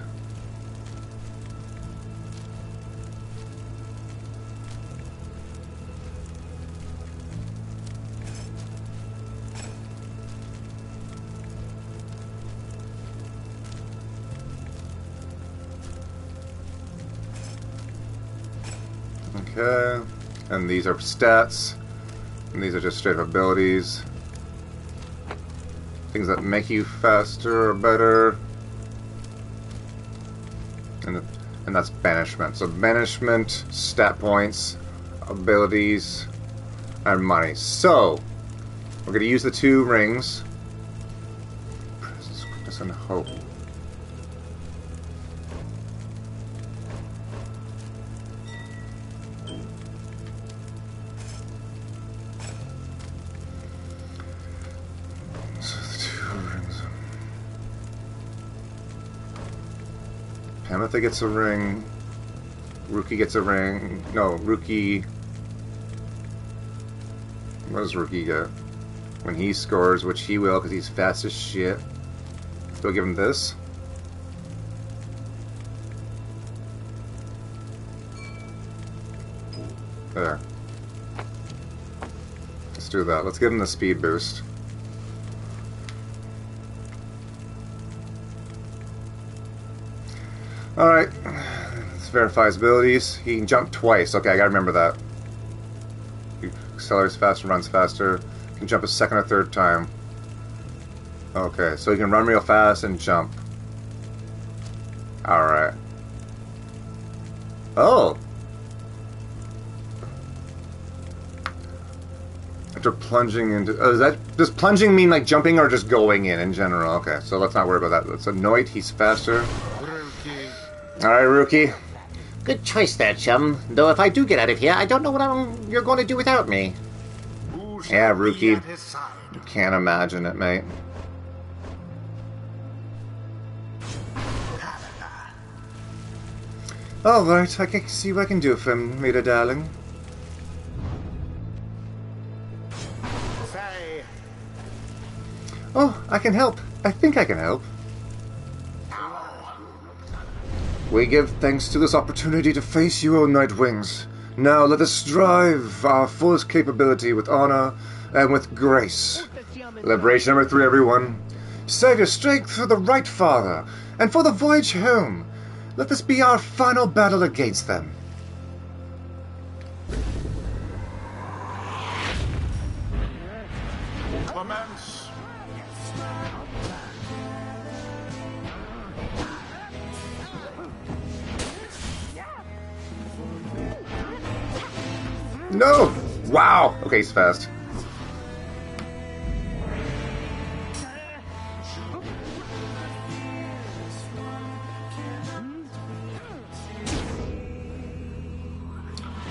These are stats. And these are just straight abilities. Things that make you faster or better. And, and that's banishment. So banishment, stat points, abilities, and money. So, we're going to use the two rings. Presence, and hope. Pamitha gets a ring. Rookie gets a ring. No, Rookie. What does Rookie get? When he scores, which he will because he's fast as shit. We'll give him this. There. Let's do that. Let's give him the speed boost. Verifies abilities. He can jump twice. Okay, I gotta remember that. He accelerates faster, runs faster. Can jump a second or third time. Okay, so he can run real fast and jump. Alright. Oh! after plunging into. Oh, is that does plunging mean like jumping or just going in in general? Okay, so let's not worry about that. Let's annoy. He's faster. Rookie. All right, rookie. Good choice there, chum. Though if I do get out of here, I don't know what I'm, you're going to do without me. Yeah, rookie. Can't imagine it, mate. All right, I can see what I can do for him, Rita, darling. Say, Oh, I can help. I think I can help. We give thanks to this opportunity to face you, O Nightwings. Now let us strive our fullest capability with honor and with grace. Liberation number three, everyone. Save your strength for the rite father and for the voyage home. Let this be our final battle against them. No! Wow! Okay, he's fast.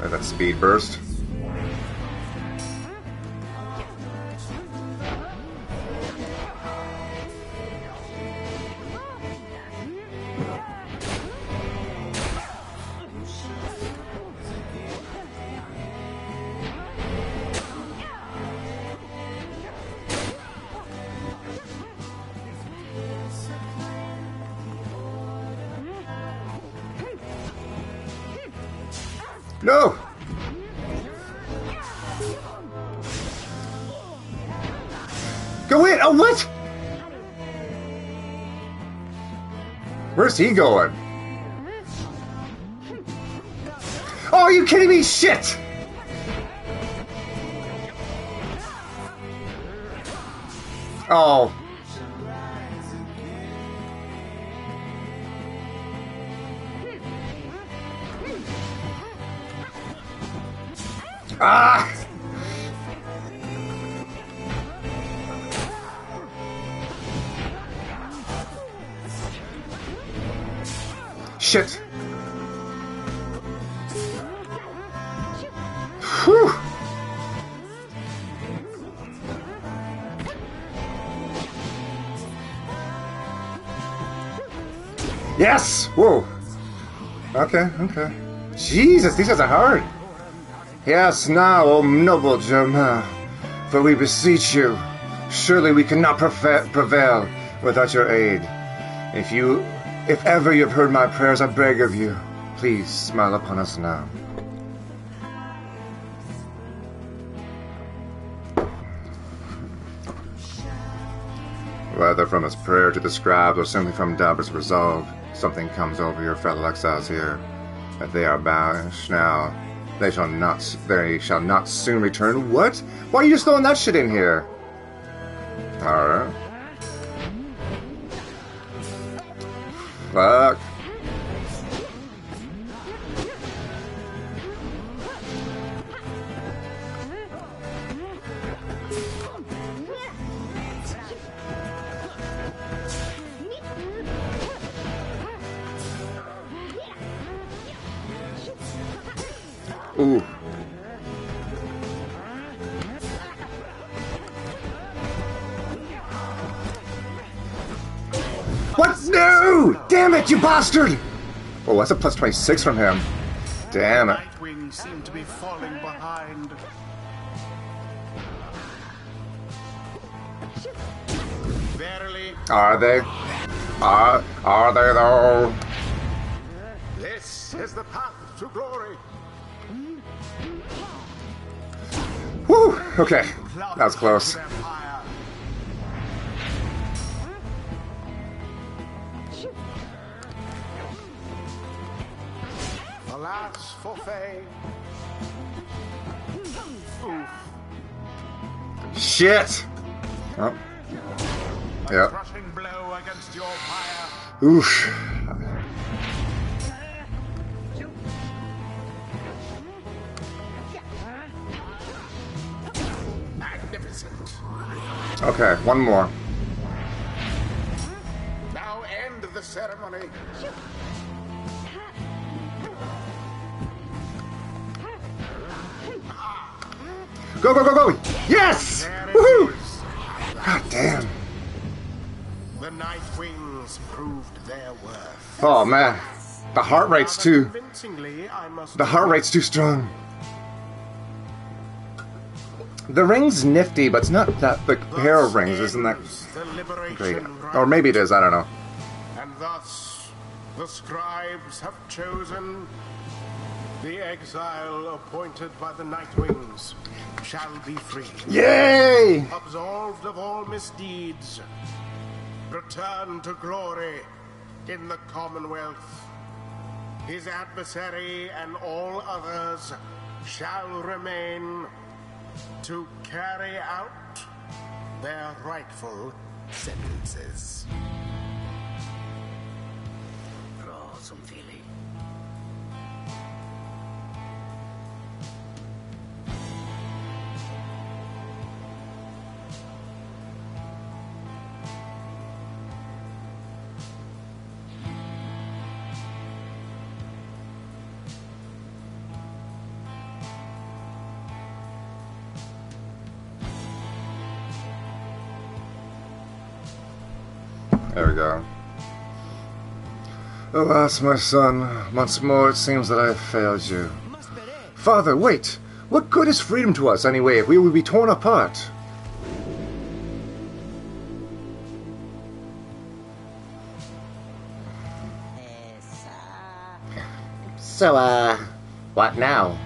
That speed burst. Where's he going? Oh, are you kidding me? Shit! Oh. Whoa. Okay, okay. Jesus, these guys are hard. Yes, now, O noble Germain, for we beseech you, surely we cannot prevail without your aid. If you, if ever you have heard my prayers, I beg of you, please smile upon us now. Whether from his prayer to the scribes or simply from Dalbert's resolve, something comes over your fellow exiles here, that they are banished now. They shall not. They shall not soon return. What? Why are you just throwing that shit in here? It, you bastard! Oh, that's a plus 26 from him. Damn it. Nightwing seem to be falling behind. Verily, Are they? Are, are they though? this is the path to glory. Whew, okay. That was close. Shit! Oh. Yep. Crushing blow against your pyre. Oof. Okay, one more. Now end the ceremony. Go, go, go, go! Yes! There it Woohoo! is. God damn. The Night Wings proved their worth. Oh man, the heart rate's too. Convincingly, I must The heart rate's too strong. The ring's nifty, but it's not that. The pair of rings isn't that ends the liberation great? Or maybe it is. I don't know. And thus, the scribes have chosen the exile appointed by the Night Wings shall be free, Yay! absolved of all misdeeds, return to glory in the Commonwealth. His adversary and all others shall remain to carry out their rightful sentences. Bra som Philly. There we go. Alas, my son, once more it seems that I have failed you. Father, wait! What good is freedom to us, anyway, if we would be torn apart? So, uh, what now?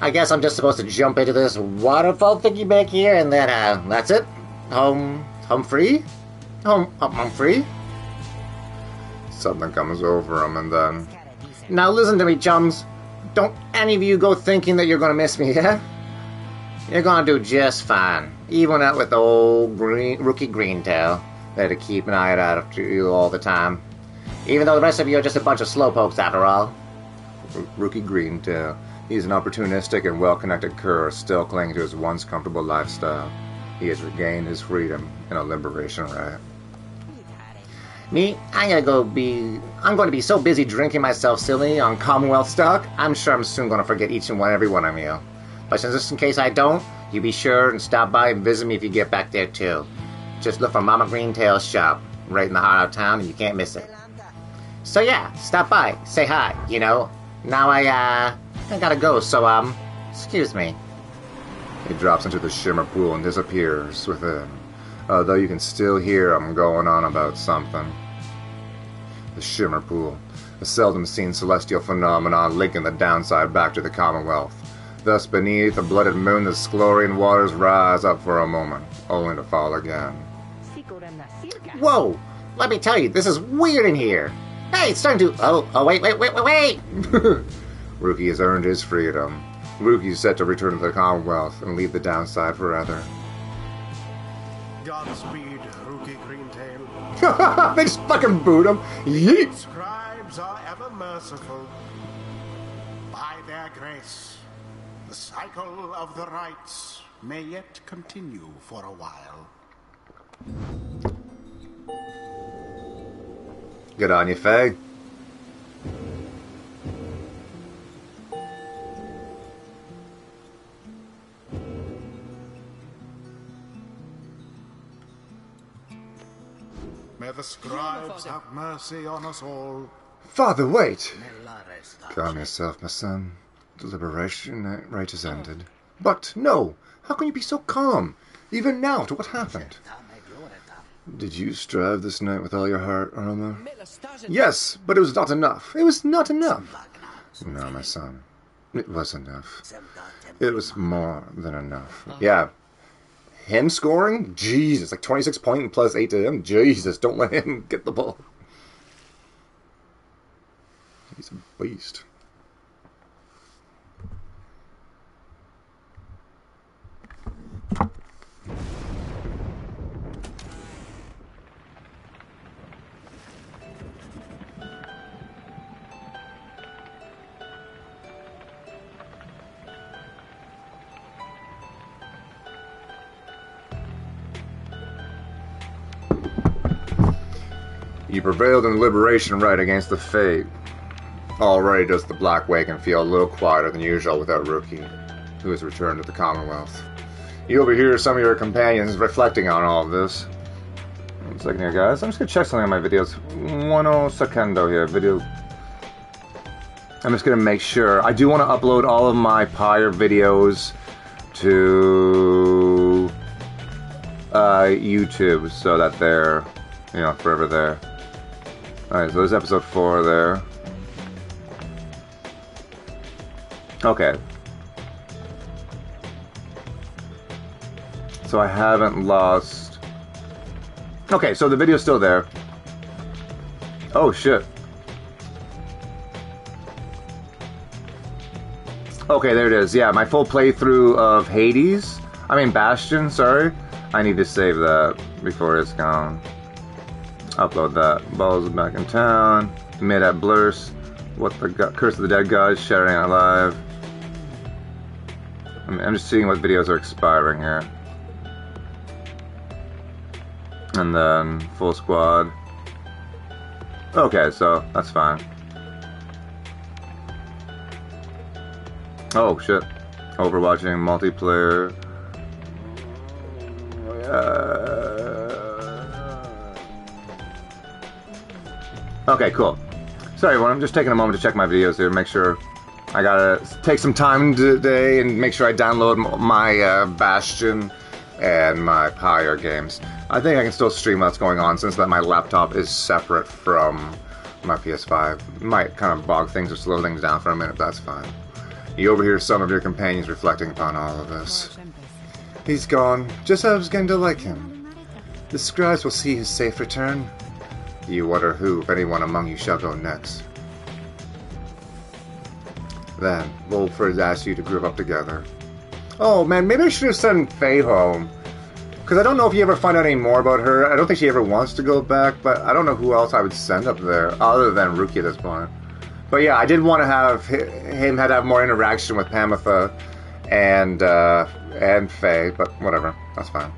I guess I'm just supposed to jump into this waterfall thingy back here, and then, uh, that's it? Home, home free? Oh, home, home free? Something comes over him, and then. Now listen to me, chums. Don't any of you go thinking that you're gonna miss me, [laughs] yeah? You're gonna do just fine, even out with old green, rookie Greentail, there to keep an eye out after you all the time. Even though the rest of you are just a bunch of slowpokes after all. R- Rookie Greentail. He's an opportunistic and well connected cur still clinging to his once comfortable lifestyle. He has regained his freedom in a liberation rite. Me, I'm gonna go be. I'm going to be so busy drinking myself silly on Commonwealth stock. I'm sure I'm soon gonna forget each and one, every one of you. But since just in case I don't, you be sure and stop by and visit me if you get back there too. Just look for Mama Greentail's shop, right in the heart of town, and you can't miss it. So yeah, stop by, say hi. You know. Now I uh, I gotta go. So um, excuse me. He drops into the shimmer pool and disappears within, Uh, although you can still hear him going on about something. The shimmer pool, a seldom seen celestial phenomenon linking the downside back to the Commonwealth. Thus, beneath the blooded moon, the Sclorian waters rise up for a moment, only to fall again. Whoa! Let me tell you, this is weird in here. Hey, it's starting to. Oh, oh, wait, wait, wait, wait, wait! [laughs] Rookie has earned his freedom. Rookie is set to return to the Commonwealth and leave the downside forever. Godspeed, Rookie Greentail. [laughs] they just fucking boot him. Yeet! Scribes are ever merciful. By their grace, the cycle of the rites may yet continue for a while. Good on you, Fae. May the scribes have mercy on us all. Father, wait! La. Calm yourself, my son. Deliberation eh, liberation rite has ended. But, no! How can you be so calm? Even now, to what happened? Did you strive this night with all your heart, Arma? Yes, but it was not enough. It was not enough. No, my son. It was enough. It was more than enough. Yeah. Him scoring? Jesus, like 26 point plus 8 to him? Jesus, don't let him [laughs] get the ball. He's a beast. You prevailed in the liberation rite against the fate. Already does the Black Wagon feel a little quieter than usual without Rookie, who has returned to the Commonwealth. You overhear some of your companions reflecting on all of this. One second here, guys. I'm just gonna check something on my videos. One oh secondo here. Video. I'm just gonna make sure. I do want to upload all of my Pyre videos to uh, YouTube so that they're, you know, forever there. Alright, so there's episode 4 there. Okay. So I haven't lost. Okay, so the video's still there. Oh shit. Okay, there it is. Yeah, my full playthrough of Hades. I mean Bastion, sorry. I need to save that before it's gone. Upload that. Balls back in town. Made at Blurs. What the Curse of the Dead Gods, Shattering Out Live. I I'm just seeing what videos are expiring here. And then full squad. Okay, so that's fine. Oh shit. Overwatching multiplayer. Okay, cool. Sorry, everyone. I'm just taking a moment to check my videos here, make sure I gotta take some time today and make sure I download my uh, Bastion and my Pyre games. I think I can still stream what's going on since that my laptop is separate from my PS5. Might kind of bog things or slow things down for a minute, but that's fine. You overhear some of your companions reflecting upon all of this. He's gone, just as I was getting to like him. The scribes will see his safe return. You wonder who, if anyone among you, shall go next. Then, Volfred asks you to group up together. Oh man, maybe I should have sent Fae home. Because I don't know if you ever find out any more about her. I don't think she ever wants to go back, but I don't know who else I would send up there other than Rookie at this point. But yeah, I did want to have him had to have more interaction with Pamitha and uh, and Fae, but whatever, that's fine.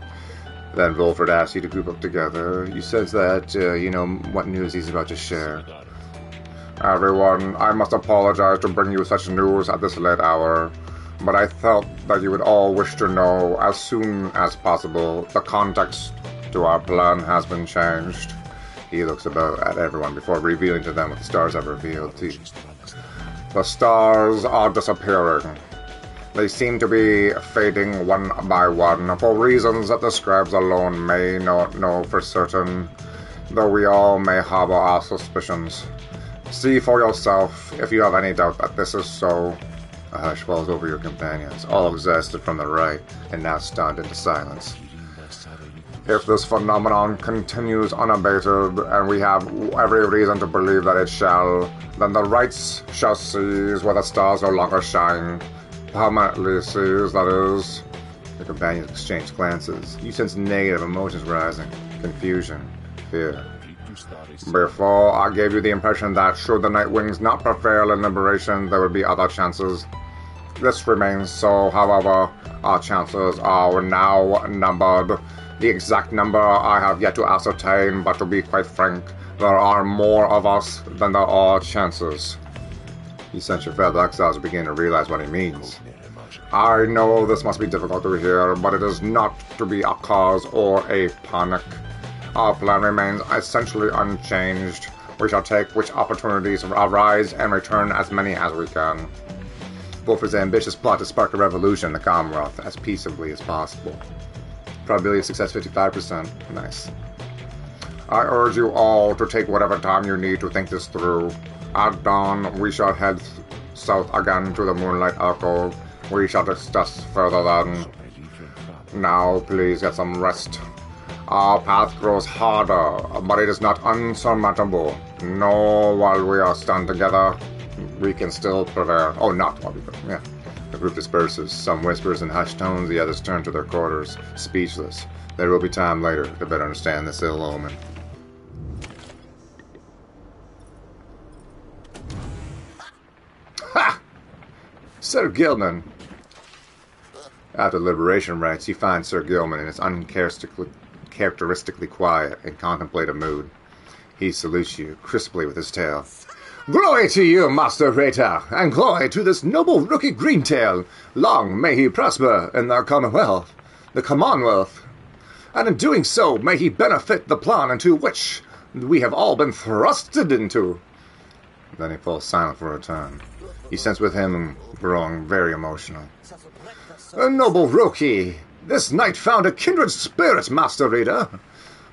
Then Volfred asks you to group up together. You says that uh, you know what news he's about to share. Everyone, I must apologize to bring you such news at this late hour, but I felt that you would all wish to know as soon as possible the context to our plan has been changed. He looks about at everyone before revealing to them what the stars have revealed. He, the stars are disappearing. They seem to be fading one by one for reasons that the scribes alone may not know for certain, though we all may harbor our suspicions. See for yourself if you have any doubt that this is so. A hush falls over your companions, all exhausted from the rite, and now stunned into silence. If this phenomenon continues unabated, and we have every reason to believe that it shall, then the rites shall cease where the stars no longer shine. Permanently cease, that is. The companions exchange glances. You sense negative emotions rising confusion, fear. Before, I gave you the impression that should the Nightwings not prevail in liberation, there would be other chances. This remains so, however, our chances are now numbered. The exact number I have yet to ascertain, but to be quite frank, there are more of us than there are chances. Sense your fellow exiles begin to realize what he means. I know this must be difficult to hear, but it is not to be a cause or a panic. Our plan remains essentially unchanged. We shall take which opportunities arise and return as many as we can. Volfred's ambitious plot to spark a revolution in the Commonwealth as peaceably as possible. Probability of success 55%. Nice. I urge you all to take whatever time you need to think this through. At dawn, we shall head south again to the Moonlight Alcove. We shall discuss further then. Now, please get some rest. Our path grows harder, but it is not unsurmountable. No, while we are stand together, we can still prevail. Oh, not while we yeah. The group disperses. Some whispers in hushed tones, the others turn to their quarters, speechless. There will be time later to better understand this ill omen. Sir Gilman. After liberation rites, you find Sir Gilman in his uncharacteristically quiet and contemplative mood. He salutes you crisply with his tail. Glory to you, Master Reader, and glory to this noble rookie Greentail. Long may he prosper in the Commonwealth, the Commonwealth, and in doing so may he benefit the plan into which we have all been thrusted into. Then he falls silent for a time. He sense with him growing very emotional. A noble rookie, this knight found a kindred spirit, Master Reader.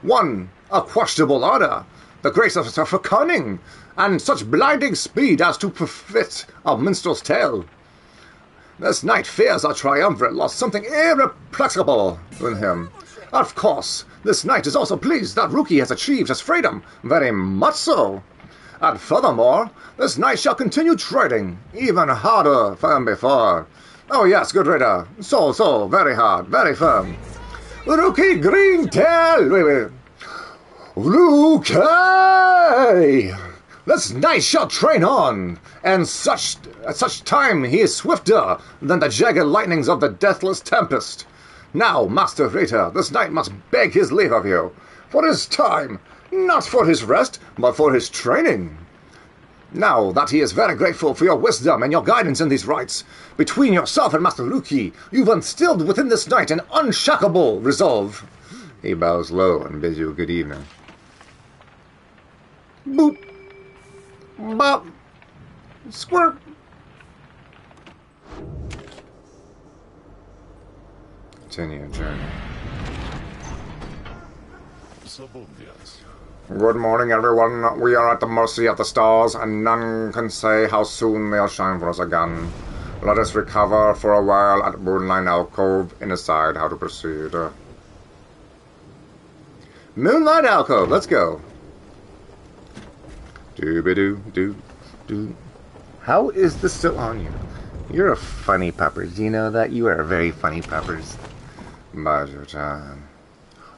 One, a questionable honor, the grace of for cunning, and such blinding speed as to befit a minstrel's tale. This knight fears a triumvirate lost something irrepressible in him. Of course, this knight is also pleased that Rookie has achieved his freedom, very much so. And furthermore, this knight shall continue trading, even harder than before. Oh yes, good reader. So, so, very hard, very firm. Rookie Greentail! Wait, wait. Rookie! This knight shall train on, and such at such time he is swifter than the jagged lightnings of the deathless tempest. Now, Master Reader, this knight must beg his leave of you, for his time, not for his rest, but for his training. Now that he is very grateful for your wisdom and your guidance in these rites, between yourself and Master Rookie, you've instilled within this knight an unshackable resolve. He bows low and bids you a good evening. Boop. Bop. Squirt. Continue journey. Good morning, everyone. We are at the mercy of the stars, and none can say how soon they'll shine for us again. Let us recover for a while at Moonlight Alcove and decide how to proceed. Moonlight Alcove, let's go. Dooby doo doo doo. How is this still on you? You're a funny peppers. You know that? You are a very funny peppers. Bide your time.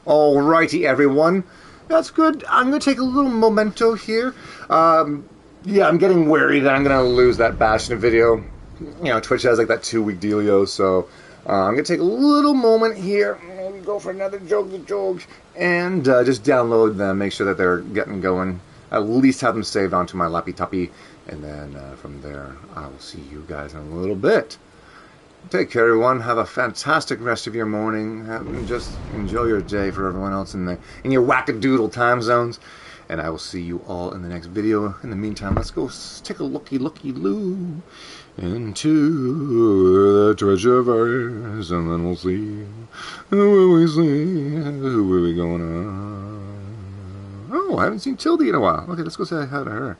Alrighty, everyone. That's good. I'm going to take a little memento here. Um, yeah, I'm getting wary that I'm going to lose that Bastion video. You know, Twitch has like that two week dealio, so uh, I'm going to take a little moment here. Maybe go for another joke the jokes and uh, just download them, make sure that they're getting going. At least have them saved onto my lappy tuppy, and then uh, from there, I will see you guys in a little bit. Take care, everyone. Have a fantastic rest of your morning. Have, just enjoy your day for everyone else in the in your wackadoodle time zones. And I will see you all in the next video. In the meantime, let's go take a looky looky loo into the treasure-verse, and then we'll see where we see where we going on. Oh, I haven't seen Tildy in a while. Okay, let's go say hi to her.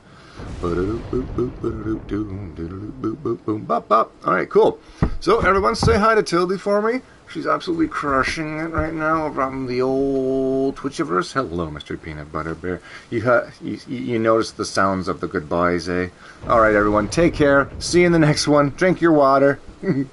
All right, cool. So everyone, say hi to Tildy for me. She's absolutely crushing it right now from the old Twitchiverse. Hello, Mr. Peanut Butter Bear. You, ha- you you notice the sounds of the goodbyes, eh? All right, everyone, take care. See you in the next one. Drink your water. [laughs]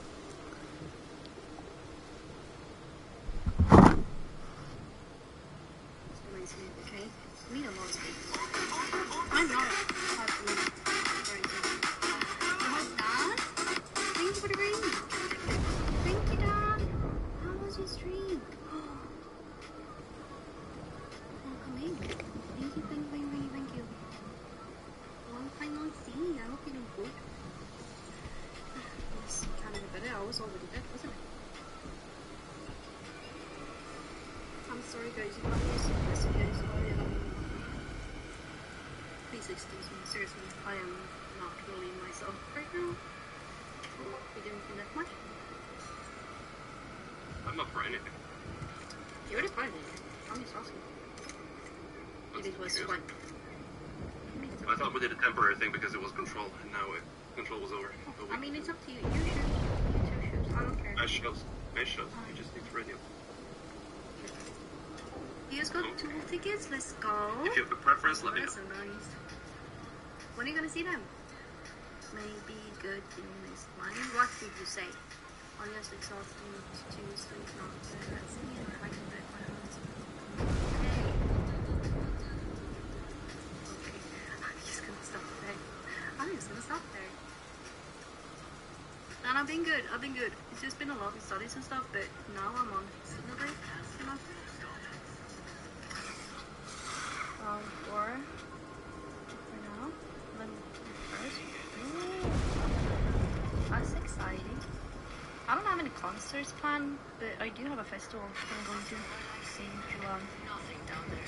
do have a festival that I'm going to see if you um. Nothing down there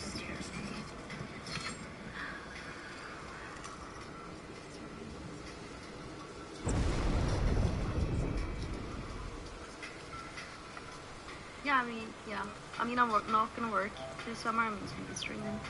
me. Yeah, I mean, yeah. I mean, I'm work, not gonna work this summer. I'm just gonna be streaming.